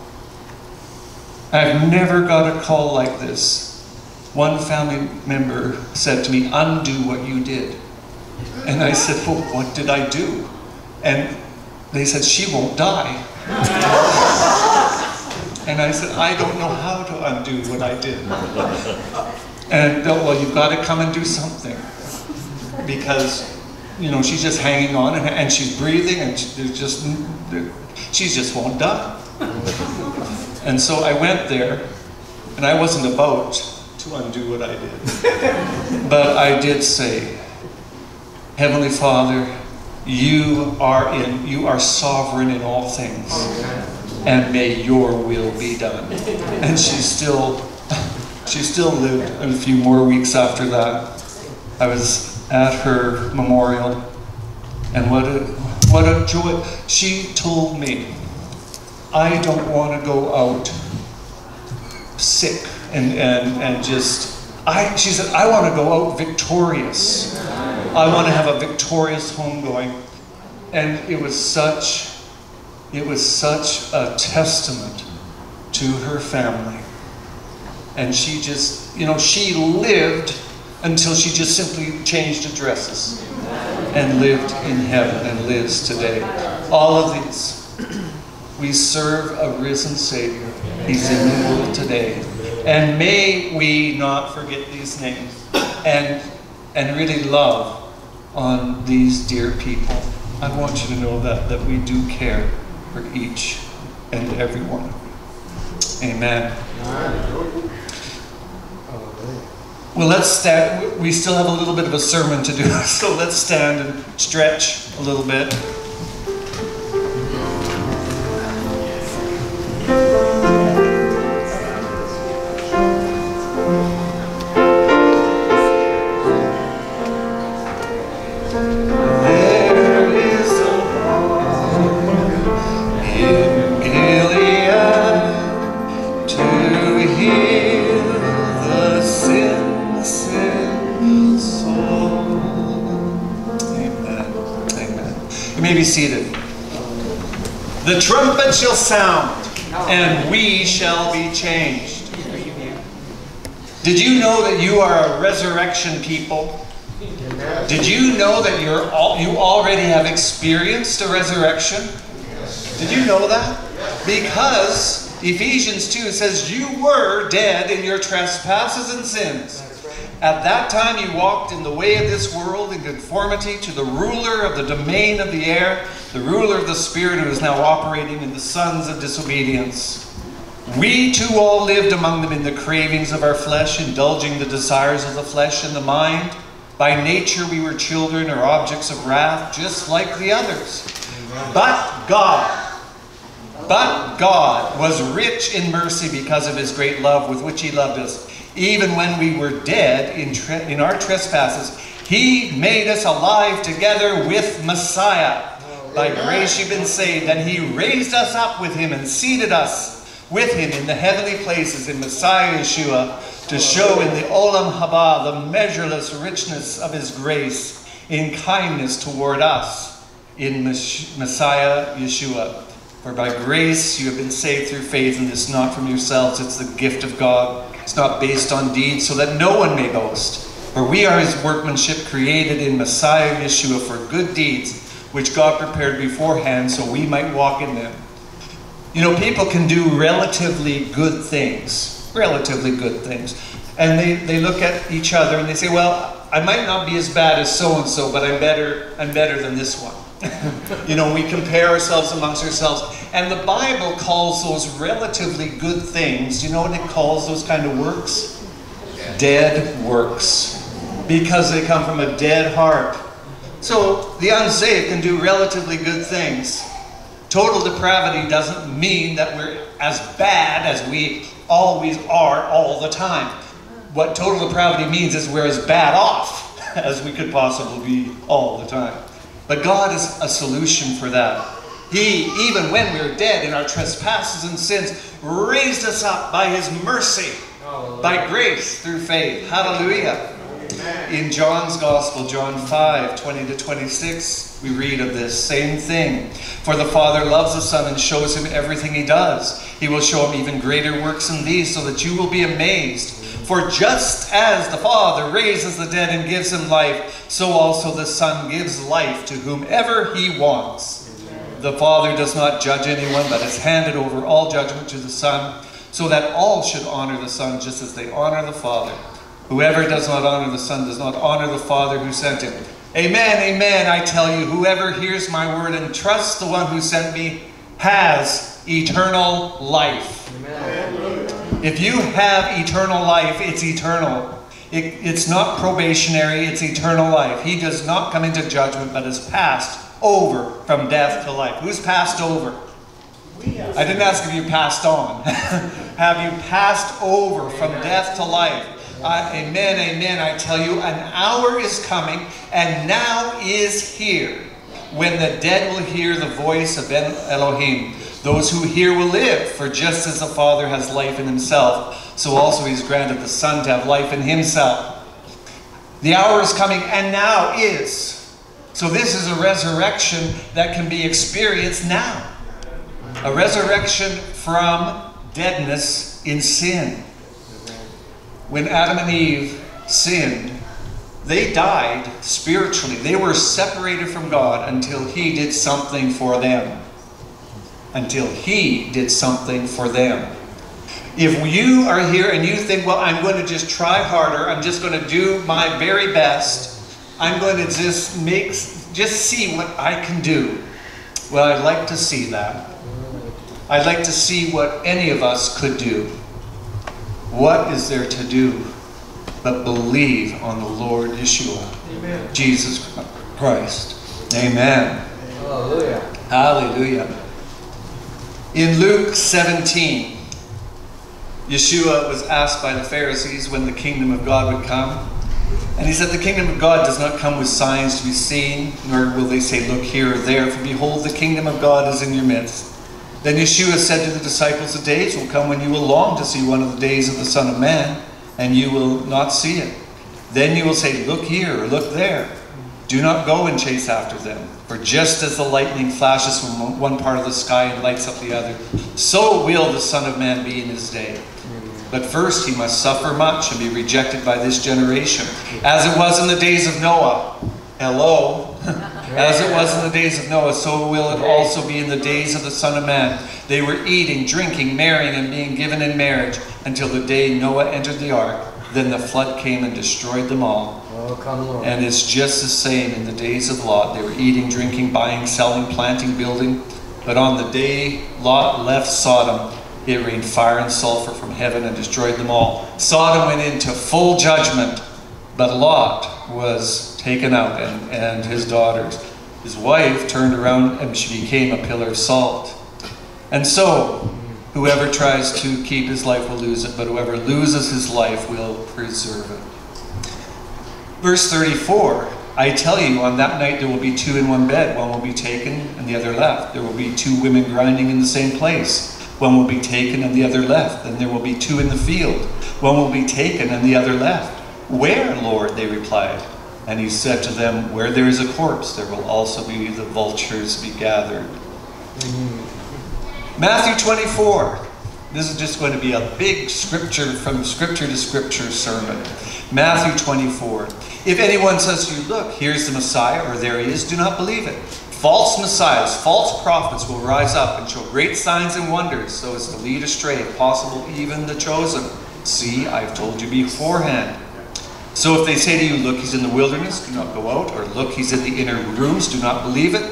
I've never got a call like this. One family member said to me, undo what you did. And I said, well, what did I do? And they said, she won't die. *laughs* and I said, I don't know how to undo what I did. *laughs* And, well, you've got to come and do something. Because, you know, she's just hanging on and, and she's breathing and she, there's just, she just won't die. *laughs* And so I went there, and I wasn't about to undo what I did. *laughs* but I did say, Heavenly Father, you are in you are sovereign in all things. And may your will be done. *laughs* And she still she still lived a few more weeks after that. I was at her memorial and what a what a joy. She told me, I don't want to go out sick and, and, and just, I, she said, I want to go out victorious. I want to have a victorious homegoing. And it was such, it was such a testament to her family. And she just, you know, she lived until she just simply changed addresses and lived in heaven and lives today. All of these. We serve a risen Savior. He's in the world today. And may we not forget these names and, and really love on these dear people. I want you to know that, that we do care for each and every one you. Amen. Well, let's stand. We still have a little bit of a sermon to do, *laughs* so let's stand and stretch a little bit. You know that you are a resurrection people? Did you know that you're all, you already have experienced a resurrection? Did you know that? Because Ephesians 2 says, You were dead in your trespasses and sins. At that time you walked in the way of this world in conformity to the ruler of the domain of the air, the ruler of the spirit who is now operating in the sons of disobedience. We too all lived among them in the cravings of our flesh, indulging the desires of the flesh and the mind. By nature we were children or objects of wrath, just like the others. But God, but God was rich in mercy because of his great love with which he loved us. Even when we were dead in, in our trespasses, he made us alive together with Messiah. By grace you've been saved, and he raised us up with him and seated us with him in the heavenly places in Messiah Yeshua to show in the Olam Haba the measureless richness of his grace in kindness toward us in Messiah Yeshua. For by grace you have been saved through faith, and this not from yourselves, it's the gift of God. It's not based on deeds, so that no one may boast. For we are his workmanship created in Messiah Yeshua for good deeds, which God prepared beforehand so we might walk in them. You know, people can do relatively good things, relatively good things. And they, they look at each other and they say, well, I might not be as bad as so and so, but I'm better, I'm better than this one. *laughs* you know, we compare ourselves amongst ourselves. And the Bible calls those relatively good things, you know what it calls those kind of works? Dead works. Because they come from a dead heart. So the unsaved can do relatively good things. Total depravity doesn't mean that we're as bad as we always are all the time. What total depravity means is we're as bad off *laughs* as we could possibly be all the time. But God is a solution for that. He, even when we we're dead in our trespasses and sins, raised us up by His mercy, oh, by grace through faith. Hallelujah. In John's Gospel, John 5 20 to 26, we read of this same thing. For the Father loves the Son and shows him everything he does. He will show him even greater works than these, so that you will be amazed. For just as the Father raises the dead and gives him life, so also the Son gives life to whomever he wants. The Father does not judge anyone, but has handed over all judgment to the Son, so that all should honor the Son just as they honor the Father. Whoever does not honor the Son does not honor the Father who sent him. Amen, amen, I tell you, whoever hears my word and trusts the one who sent me has eternal life. If you have eternal life, it's eternal. It, it's not probationary, it's eternal life. He does not come into judgment, but is passed over from death to life. Who's passed over? I didn't ask if you passed on. *laughs* have you passed over from death to life? Uh, amen, amen. I tell you, an hour is coming, and now is here, when the dead will hear the voice of El- Elohim. Those who hear will live, for just as the Father has life in himself, so also he's granted the Son to have life in himself. The hour is coming, and now is. So this is a resurrection that can be experienced now. A resurrection from deadness in sin when Adam and Eve sinned, they died spiritually. They were separated from God until He did something for them. Until He did something for them. If you are here and you think, well, I'm going to just try harder, I'm just going to do my very best, I'm going to just make, just see what I can do. Well, I'd like to see that. I'd like to see what any of us could do. What is there to do but believe on the Lord Yeshua, Amen. Jesus Christ? Amen. Hallelujah. Hallelujah. In Luke 17, Yeshua was asked by the Pharisees when the kingdom of God would come. And he said, The kingdom of God does not come with signs to be seen, nor will they say, Look here or there, for behold, the kingdom of God is in your midst. Then Yeshua said to the disciples, The days will come when you will long to see one of the days of the Son of Man, and you will not see it. Then you will say, Look here or look there. Do not go and chase after them. For just as the lightning flashes from one part of the sky and lights up the other, so will the Son of Man be in his day. But first he must suffer much and be rejected by this generation, as it was in the days of Noah. Hello. *laughs* As it was in the days of Noah, so will it also be in the days of the Son of Man. They were eating, drinking, marrying, and being given in marriage until the day Noah entered the ark. Then the flood came and destroyed them all. Oh, come. And it's just the same in the days of Lot. They were eating, drinking, buying, selling, planting, building. But on the day Lot left Sodom, it rained fire and sulfur from heaven and destroyed them all. Sodom went into full judgment, but Lot was taken out and, and his daughters. His wife turned around and she became a pillar of salt. And so, whoever tries to keep his life will lose it, but whoever loses his life will preserve it. Verse 34 I tell you, on that night there will be two in one bed. One will be taken and the other left. There will be two women grinding in the same place. One will be taken and the other left. And there will be two in the field. One will be taken and the other left. Where, Lord? They replied. And he said to them, Where there is a corpse, there will also be the vultures be gathered. Mm-hmm. Matthew 24. This is just going to be a big scripture from scripture to scripture sermon. Matthew 24. If anyone says to you, Look, here's the Messiah, or there he is, do not believe it. False messiahs, false prophets will rise up and show great signs and wonders so as to lead astray, if possible, even the chosen. See, I've told you beforehand. So if they say to you, Look, he's in the wilderness, do not go out, or Look, he's in the inner rooms, do not believe it.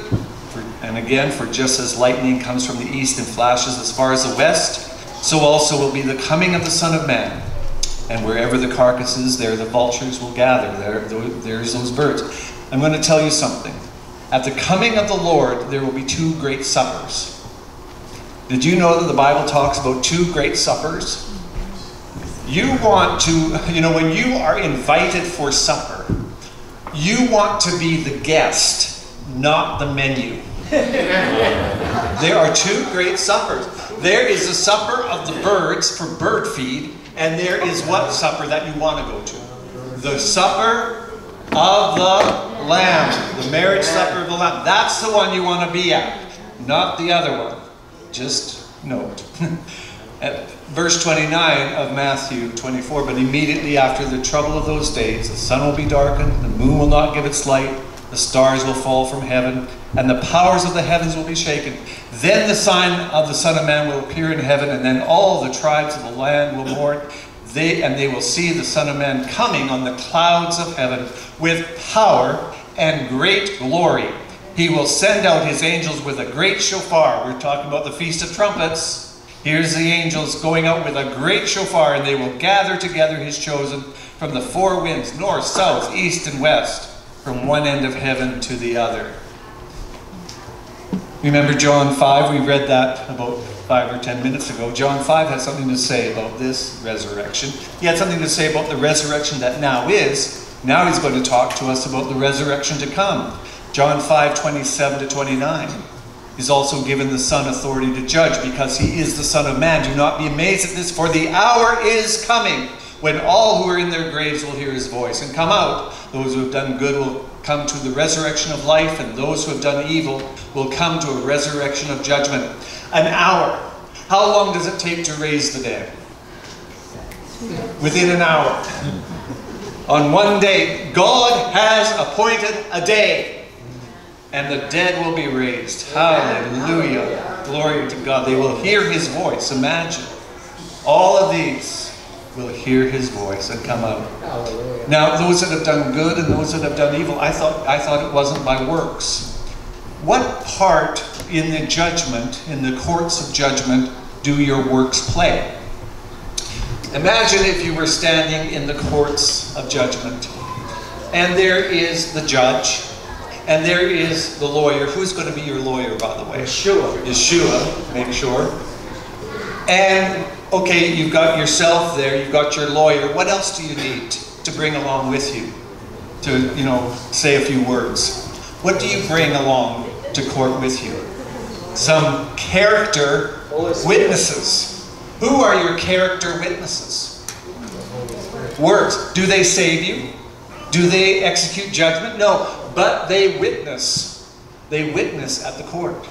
For, and again, for just as lightning comes from the east and flashes as far as the west, so also will be the coming of the Son of Man. And wherever the carcass is, there the vultures will gather. There, there's those birds. I'm going to tell you something. At the coming of the Lord, there will be two great suppers. Did you know that the Bible talks about two great suppers? You want to, you know, when you are invited for supper, you want to be the guest, not the menu. *laughs* there are two great suppers. There is the supper of the birds for bird feed, and there is what supper that you want to go to? The supper of the Lamb, the marriage supper of the Lamb. That's the one you want to be at, not the other one. Just note. *laughs* At verse 29 of Matthew 24, but immediately after the trouble of those days, the sun will be darkened, the moon will not give its light, the stars will fall from heaven, and the powers of the heavens will be shaken. Then the sign of the Son of Man will appear in heaven, and then all the tribes of the land will mourn. They, and they will see the Son of Man coming on the clouds of heaven with power and great glory. He will send out his angels with a great shofar. We're talking about the Feast of Trumpets. Here's the angels going out with a great shofar, and they will gather together his chosen from the four winds north, south, east, and west, from one end of heaven to the other. Remember John 5? We read that about five or ten minutes ago. John 5 has something to say about this resurrection. He had something to say about the resurrection that now is. Now he's going to talk to us about the resurrection to come. John 5 27 to 29. He's also given the Son authority to judge because he is the Son of Man. Do not be amazed at this, for the hour is coming when all who are in their graves will hear his voice and come out. Those who have done good will come to the resurrection of life, and those who have done evil will come to a resurrection of judgment. An hour. How long does it take to raise the dead? Within an hour. On one day, God has appointed a day and the dead will be raised. Hallelujah. Glory to God. They will hear his voice. Imagine. All of these will hear his voice and come out. Now, those that have done good and those that have done evil, I thought, I thought it wasn't by works. What part in the judgment, in the courts of judgment, do your works play? Imagine if you were standing in the courts of judgment, and there is the judge, and there is the lawyer. Who's going to be your lawyer, by the way? Yeshua. Yeshua, make sure. And, okay, you've got yourself there, you've got your lawyer. What else do you need to bring along with you to, you know, say a few words? What do you bring along to court with you? Some character witnesses. Who are your character witnesses? Words. Do they save you? Do they execute judgment? No, but they witness. They witness at the court.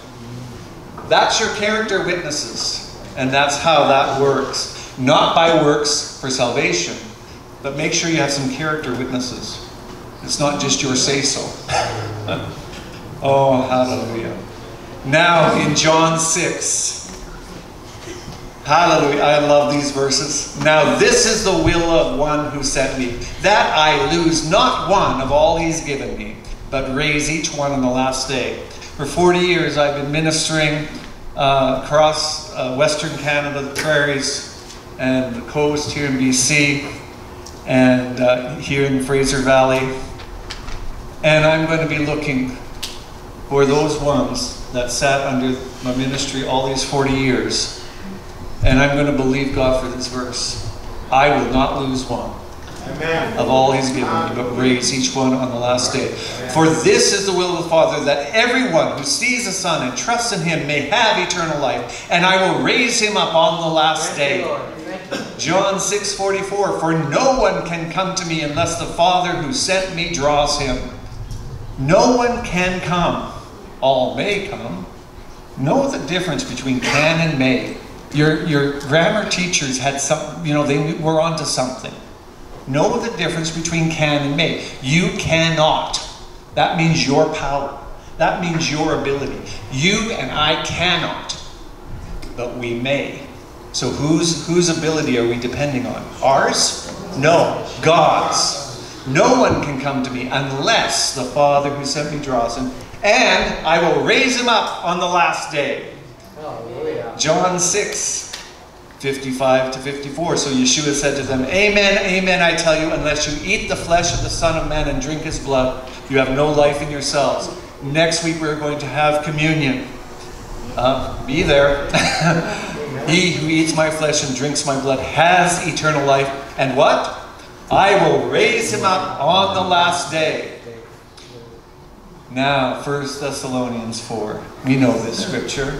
That's your character witnesses. And that's how that works. Not by works for salvation, but make sure you have some character witnesses. It's not just your say so. *laughs* oh, hallelujah. Now in John 6. Hallelujah. I love these verses. Now, this is the will of one who sent me, that I lose not one of all he's given me, but raise each one on the last day. For 40 years, I've been ministering uh, across uh, Western Canada, the prairies, and the coast here in BC, and uh, here in Fraser Valley. And I'm going to be looking for those ones that sat under my ministry all these 40 years. And I'm going to believe God for this verse. I will not lose one. Of all he's given me, but raise each one on the last day. For this is the will of the Father, that everyone who sees the Son and trusts in him may have eternal life, and I will raise him up on the last day. John 6:44 For no one can come to me unless the Father who sent me draws him. No one can come. All may come. Know the difference between can and may. Your your grammar teachers had some, you know, they were onto something. Know the difference between can and may. You cannot. That means your power. That means your ability. You and I cannot, but we may. So whose whose ability are we depending on? Ours? No, God's. No one can come to me unless the Father who sent me draws him, and I will raise him up on the last day. Hallelujah. John 6, 55 to 54. So Yeshua said to them, Amen, amen, I tell you, unless you eat the flesh of the Son of Man and drink his blood, you have no life in yourselves. Next week we're going to have communion. Uh, be there. *laughs* he who eats my flesh and drinks my blood has eternal life. And what? I will raise him up on the last day. Now, 1 Thessalonians 4. We know this scripture.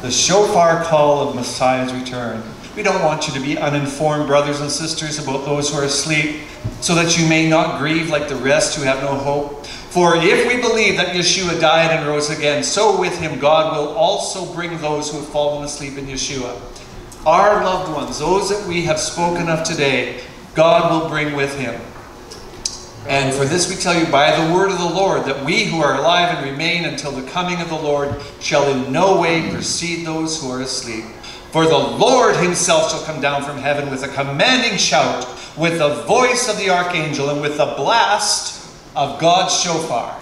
The shofar call of Messiah's return. We don't want you to be uninformed, brothers and sisters, about those who are asleep, so that you may not grieve like the rest who have no hope. For if we believe that Yeshua died and rose again, so with him God will also bring those who have fallen asleep in Yeshua. Our loved ones, those that we have spoken of today, God will bring with him. And for this we tell you by the word of the Lord, that we who are alive and remain until the coming of the Lord shall in no way precede those who are asleep. For the Lord himself shall come down from heaven with a commanding shout, with the voice of the archangel, and with the blast of God's shofar.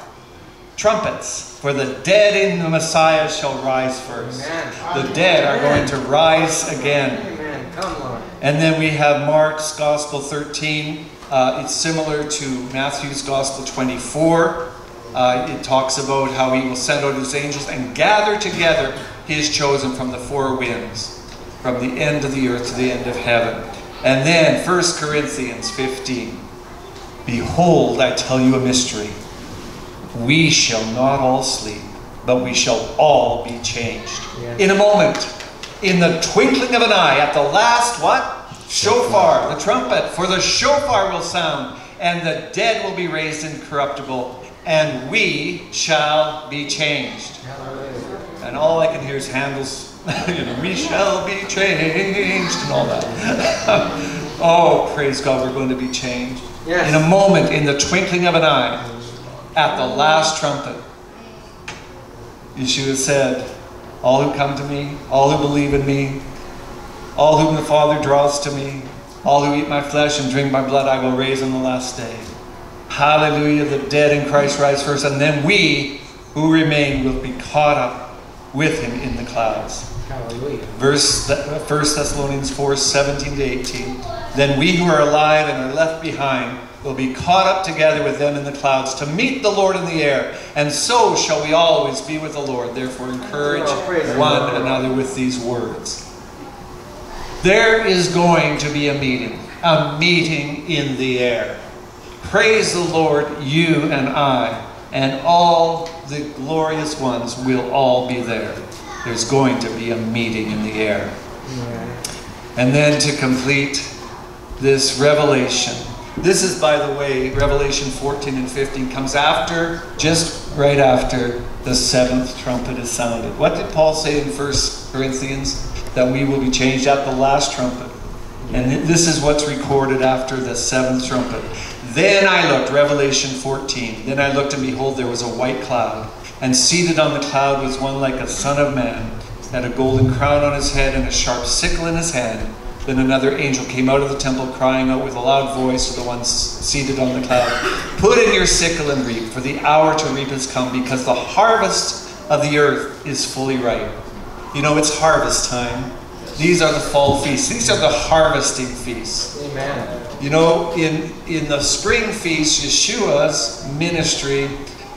Trumpets, for the dead in the Messiah shall rise first. Amen. The dead are going to rise again. Amen. Come, Lord. And then we have Mark's Gospel 13. Uh, it's similar to Matthew's Gospel 24. Uh, it talks about how he will send out his angels and gather together his chosen from the four winds, from the end of the earth to the end of heaven. And then 1 Corinthians 15. Behold, I tell you a mystery. We shall not all sleep, but we shall all be changed. In a moment, in the twinkling of an eye, at the last what? Shofar, the trumpet, for the shofar will sound, and the dead will be raised incorruptible, and we shall be changed. Hallelujah. And all I can hear is Handel's, *laughs* you know, we shall be changed, and all that. *laughs* oh, praise God, we're going to be changed. Yes. In a moment, in the twinkling of an eye, at the last trumpet, Yeshua said, All who come to me, all who believe in me, all whom the Father draws to me, all who eat my flesh and drink my blood, I will raise on the last day. Hallelujah. The dead in Christ rise first, and then we who remain will be caught up with him in the clouds. Hallelujah. Verse 1 Thessalonians 4 17 to 18. Then we who are alive and are left behind will be caught up together with them in the clouds to meet the Lord in the air, and so shall we always be with the Lord. Therefore, encourage Oh, one another with these words. There is going to be a meeting, a meeting in the air. Praise the Lord, you and I, and all the glorious ones will all be there. There's going to be a meeting in the air. And then to complete this revelation. This is, by the way, Revelation 14 and 15 comes after, just right after the seventh trumpet is sounded. What did Paul say in 1 Corinthians? That we will be changed at the last trumpet. And this is what's recorded after the seventh trumpet. Then I looked, Revelation 14. Then I looked, and behold, there was a white cloud. And seated on the cloud was one like a son of man, had a golden crown on his head and a sharp sickle in his hand. Then another angel came out of the temple, crying out with a loud voice to the one seated on the cloud Put in your sickle and reap, for the hour to reap has come, because the harvest of the earth is fully ripe. You know, it's harvest time. These are the fall feasts, these are the harvesting feasts. Amen. You know, in, in the spring feast, Yeshua's ministry,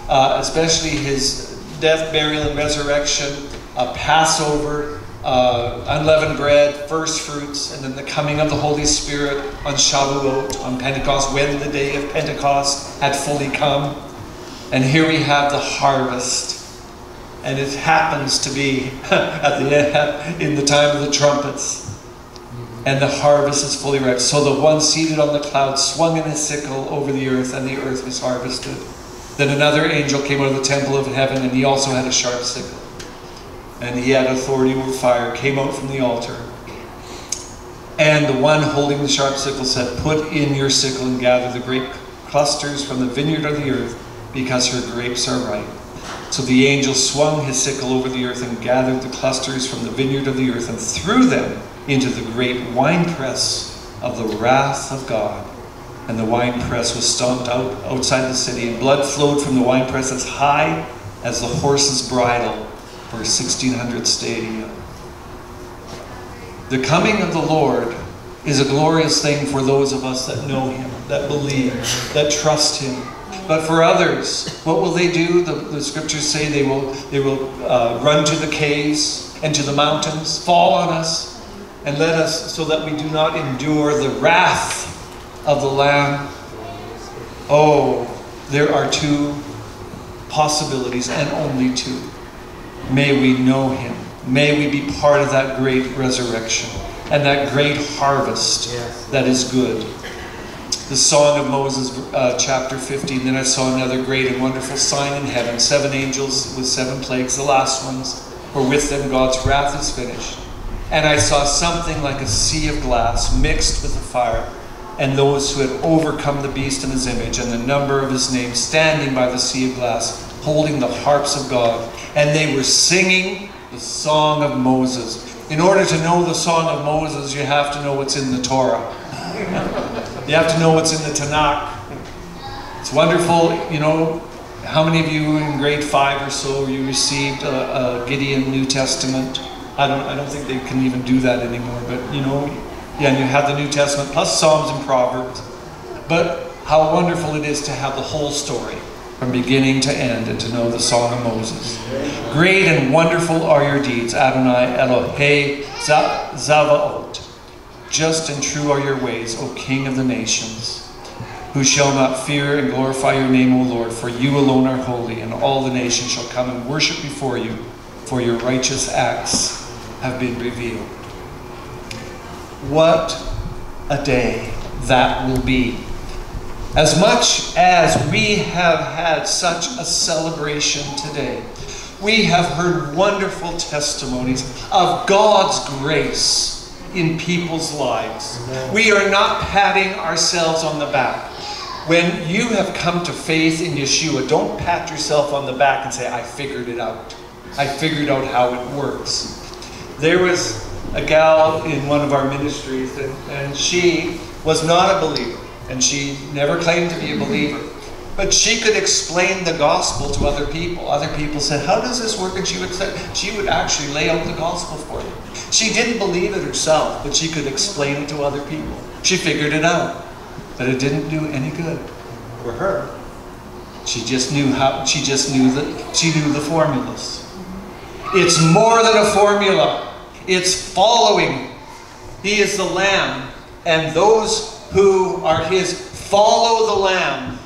uh, especially his death, burial, and resurrection, uh, Passover, uh, unleavened bread, first fruits, and then the coming of the Holy Spirit on Shavuot, on Pentecost, when the day of Pentecost had fully come. And here we have the harvest. And it happens to be *laughs* at the end, in the time of the trumpets. And the harvest is fully ripe. So the one seated on the cloud swung in his sickle over the earth, and the earth was harvested. Then another angel came out of the temple of heaven, and he also had a sharp sickle. And he had authority over fire, came out from the altar. And the one holding the sharp sickle said, Put in your sickle and gather the grape clusters from the vineyard of the earth, because her grapes are ripe. So the angel swung his sickle over the earth and gathered the clusters from the vineyard of the earth and threw them into the great winepress of the wrath of God. And the winepress was stomped out outside the city, and blood flowed from the winepress as high as the horse's bridle for 1600 stadia. The coming of the Lord is a glorious thing for those of us that know Him, that believe, that trust Him. But for others, what will they do? The, the scriptures say they will, they will uh, run to the caves and to the mountains, fall on us, and let us so that we do not endure the wrath of the Lamb. Oh, there are two possibilities and only two. May we know Him. May we be part of that great resurrection and that great harvest Yes. that is good. The Song of Moses, uh, chapter 15. Then I saw another great and wonderful sign in heaven seven angels with seven plagues, the last ones, for with them God's wrath is finished. And I saw something like a sea of glass mixed with the fire, and those who had overcome the beast and his image, and the number of his name, standing by the sea of glass, holding the harps of God. And they were singing the song of Moses. In order to know the song of Moses, you have to know what's in the Torah. *laughs* You have to know what's in the Tanakh. It's wonderful, you know. How many of you in grade five or so you received a, a Gideon New Testament? I don't, I don't think they can even do that anymore. But you know, and you have the New Testament plus Psalms and Proverbs. But how wonderful it is to have the whole story from beginning to end and to know the Song of Moses. Great and wonderful are your deeds, Adonai Elohe Za- Zavaot. Just and true are your ways, O King of the nations. Who shall not fear and glorify your name, O Lord, for you alone are holy, and all the nations shall come and worship before you, for your righteous acts have been revealed. What a day that will be. As much as we have had such a celebration today, we have heard wonderful testimonies of God's grace in people's lives. We are not patting ourselves on the back. When you have come to faith in Yeshua, don't pat yourself on the back and say, I figured it out. I figured out how it works. There was a gal in one of our ministries, and, and she was not a believer, and she never claimed to be a believer. But she could explain the gospel to other people. Other people said, How does this work? And she would say, she would actually lay out the gospel for them. She didn't believe it herself, but she could explain it to other people. She figured it out. But it didn't do any good for her. She just knew how she just knew that she knew the formulas. It's more than a formula. It's following. He is the Lamb, and those who are His follow the Lamb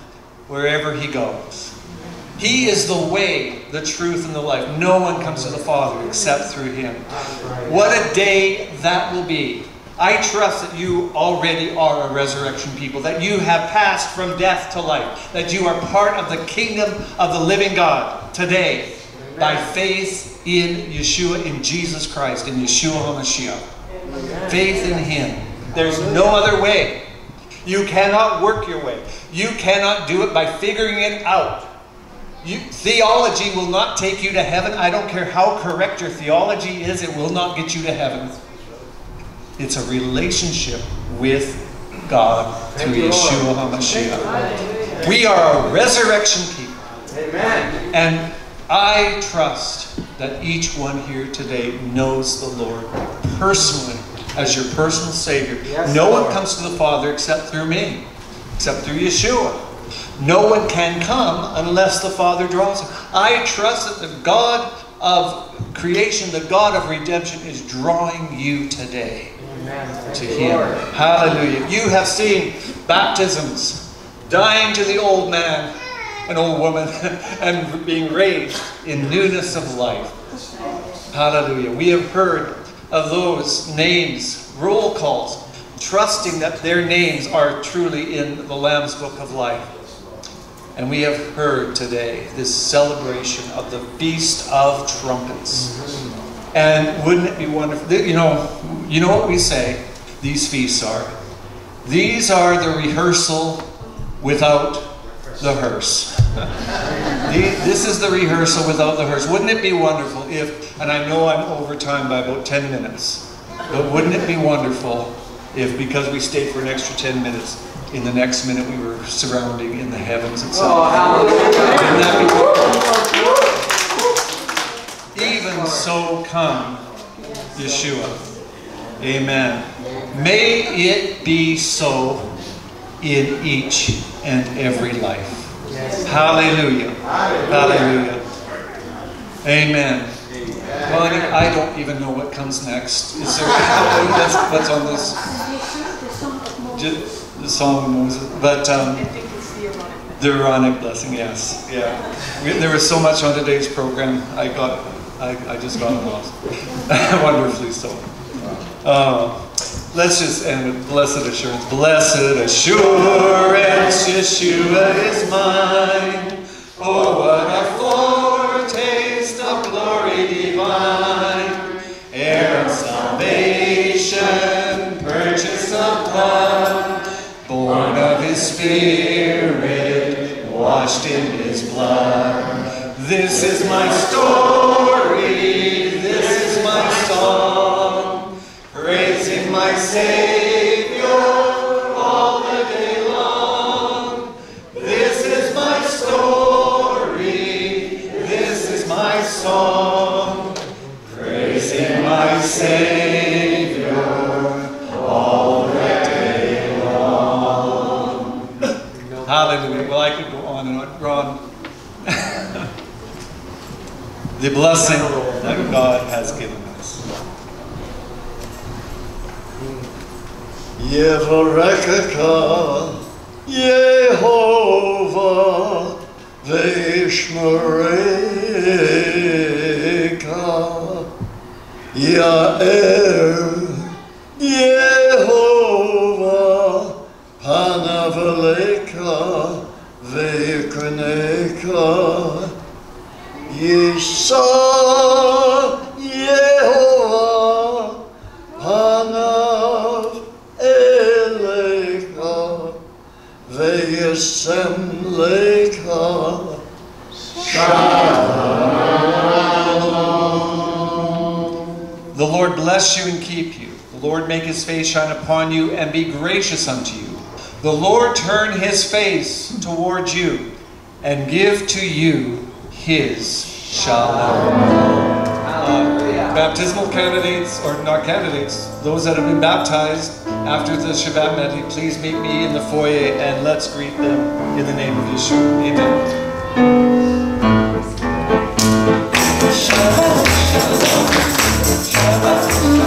wherever He goes. He is the way, the truth, and the life. No one comes to the Father except through Him. What a day that will be. I trust that you already are a resurrection people, that you have passed from death to life, that you are part of the kingdom of the living God today by faith in Yeshua, in Jesus Christ, in Yeshua HaMashiach. Faith in Him. There's no other way. You cannot work your way. You cannot do it by figuring it out. You, theology will not take you to heaven. I don't care how correct your theology is, it will not get you to heaven. It's a relationship with God through Yeshua HaMashiach. We are a resurrection people. Amen. And I trust that each one here today knows the Lord personally as your personal Savior. Yes, no one comes to the Father except through me, except through Yeshua. No one can come unless the Father draws him. I trust that the God of creation, the God of redemption, is drawing you today Amen. to Thank Him. Lord. Hallelujah. You have seen baptisms, dying to the old man, an old woman, *laughs* and being raised in newness of life. Hallelujah. We have heard of those names, roll calls, trusting that their names are truly in the Lamb's Book of Life. And we have heard today this celebration of the Feast of Trumpets. And wouldn't it be wonderful? You know, you know what we say these feasts are? These are the rehearsal without the hearse. This is the rehearsal without the hearse. Wouldn't it be wonderful if, and I know I'm over time by about 10 minutes, but wouldn't it be wonderful if, because we stayed for an extra 10 minutes, in the next minute we were surrounding in the heavens itself? Oh, hallelujah. That be wonderful? Even so come, Yeshua. Amen. May it be so in each and every life. Yes. Hallelujah. Hallelujah. Amen. Bonnie, I don't even know what comes next. Is there *laughs* what's, what's on this? Ju- The song of Moses, but um, the Aaronic blessing. Yes, yeah. There was so much on today's program. I got, I, I just got lost. *laughs* Wonderfully so. Uh, let's just end with blessed assurance. Blessed assurance, Yeshua is mine. Oh, what a foretaste of glory divine. Heir of salvation, purchase of blood, born of his spirit, washed in his blood. This is my story, the blessing that God has given us. Yevarekaka Yehovah Vishmareka Yair Yehovah Panavaleka The Lord bless you and keep you. The Lord make his face shine upon you and be gracious unto you. The Lord turn his face towards you and give to you his shalom. Hallelujah. Baptismal candidates, or not candidates, those that have been baptized after the Shabbat medley, please meet me in the foyer and let's greet them in the name of Yeshua. Amen. Shabbat, shalom, shabbat.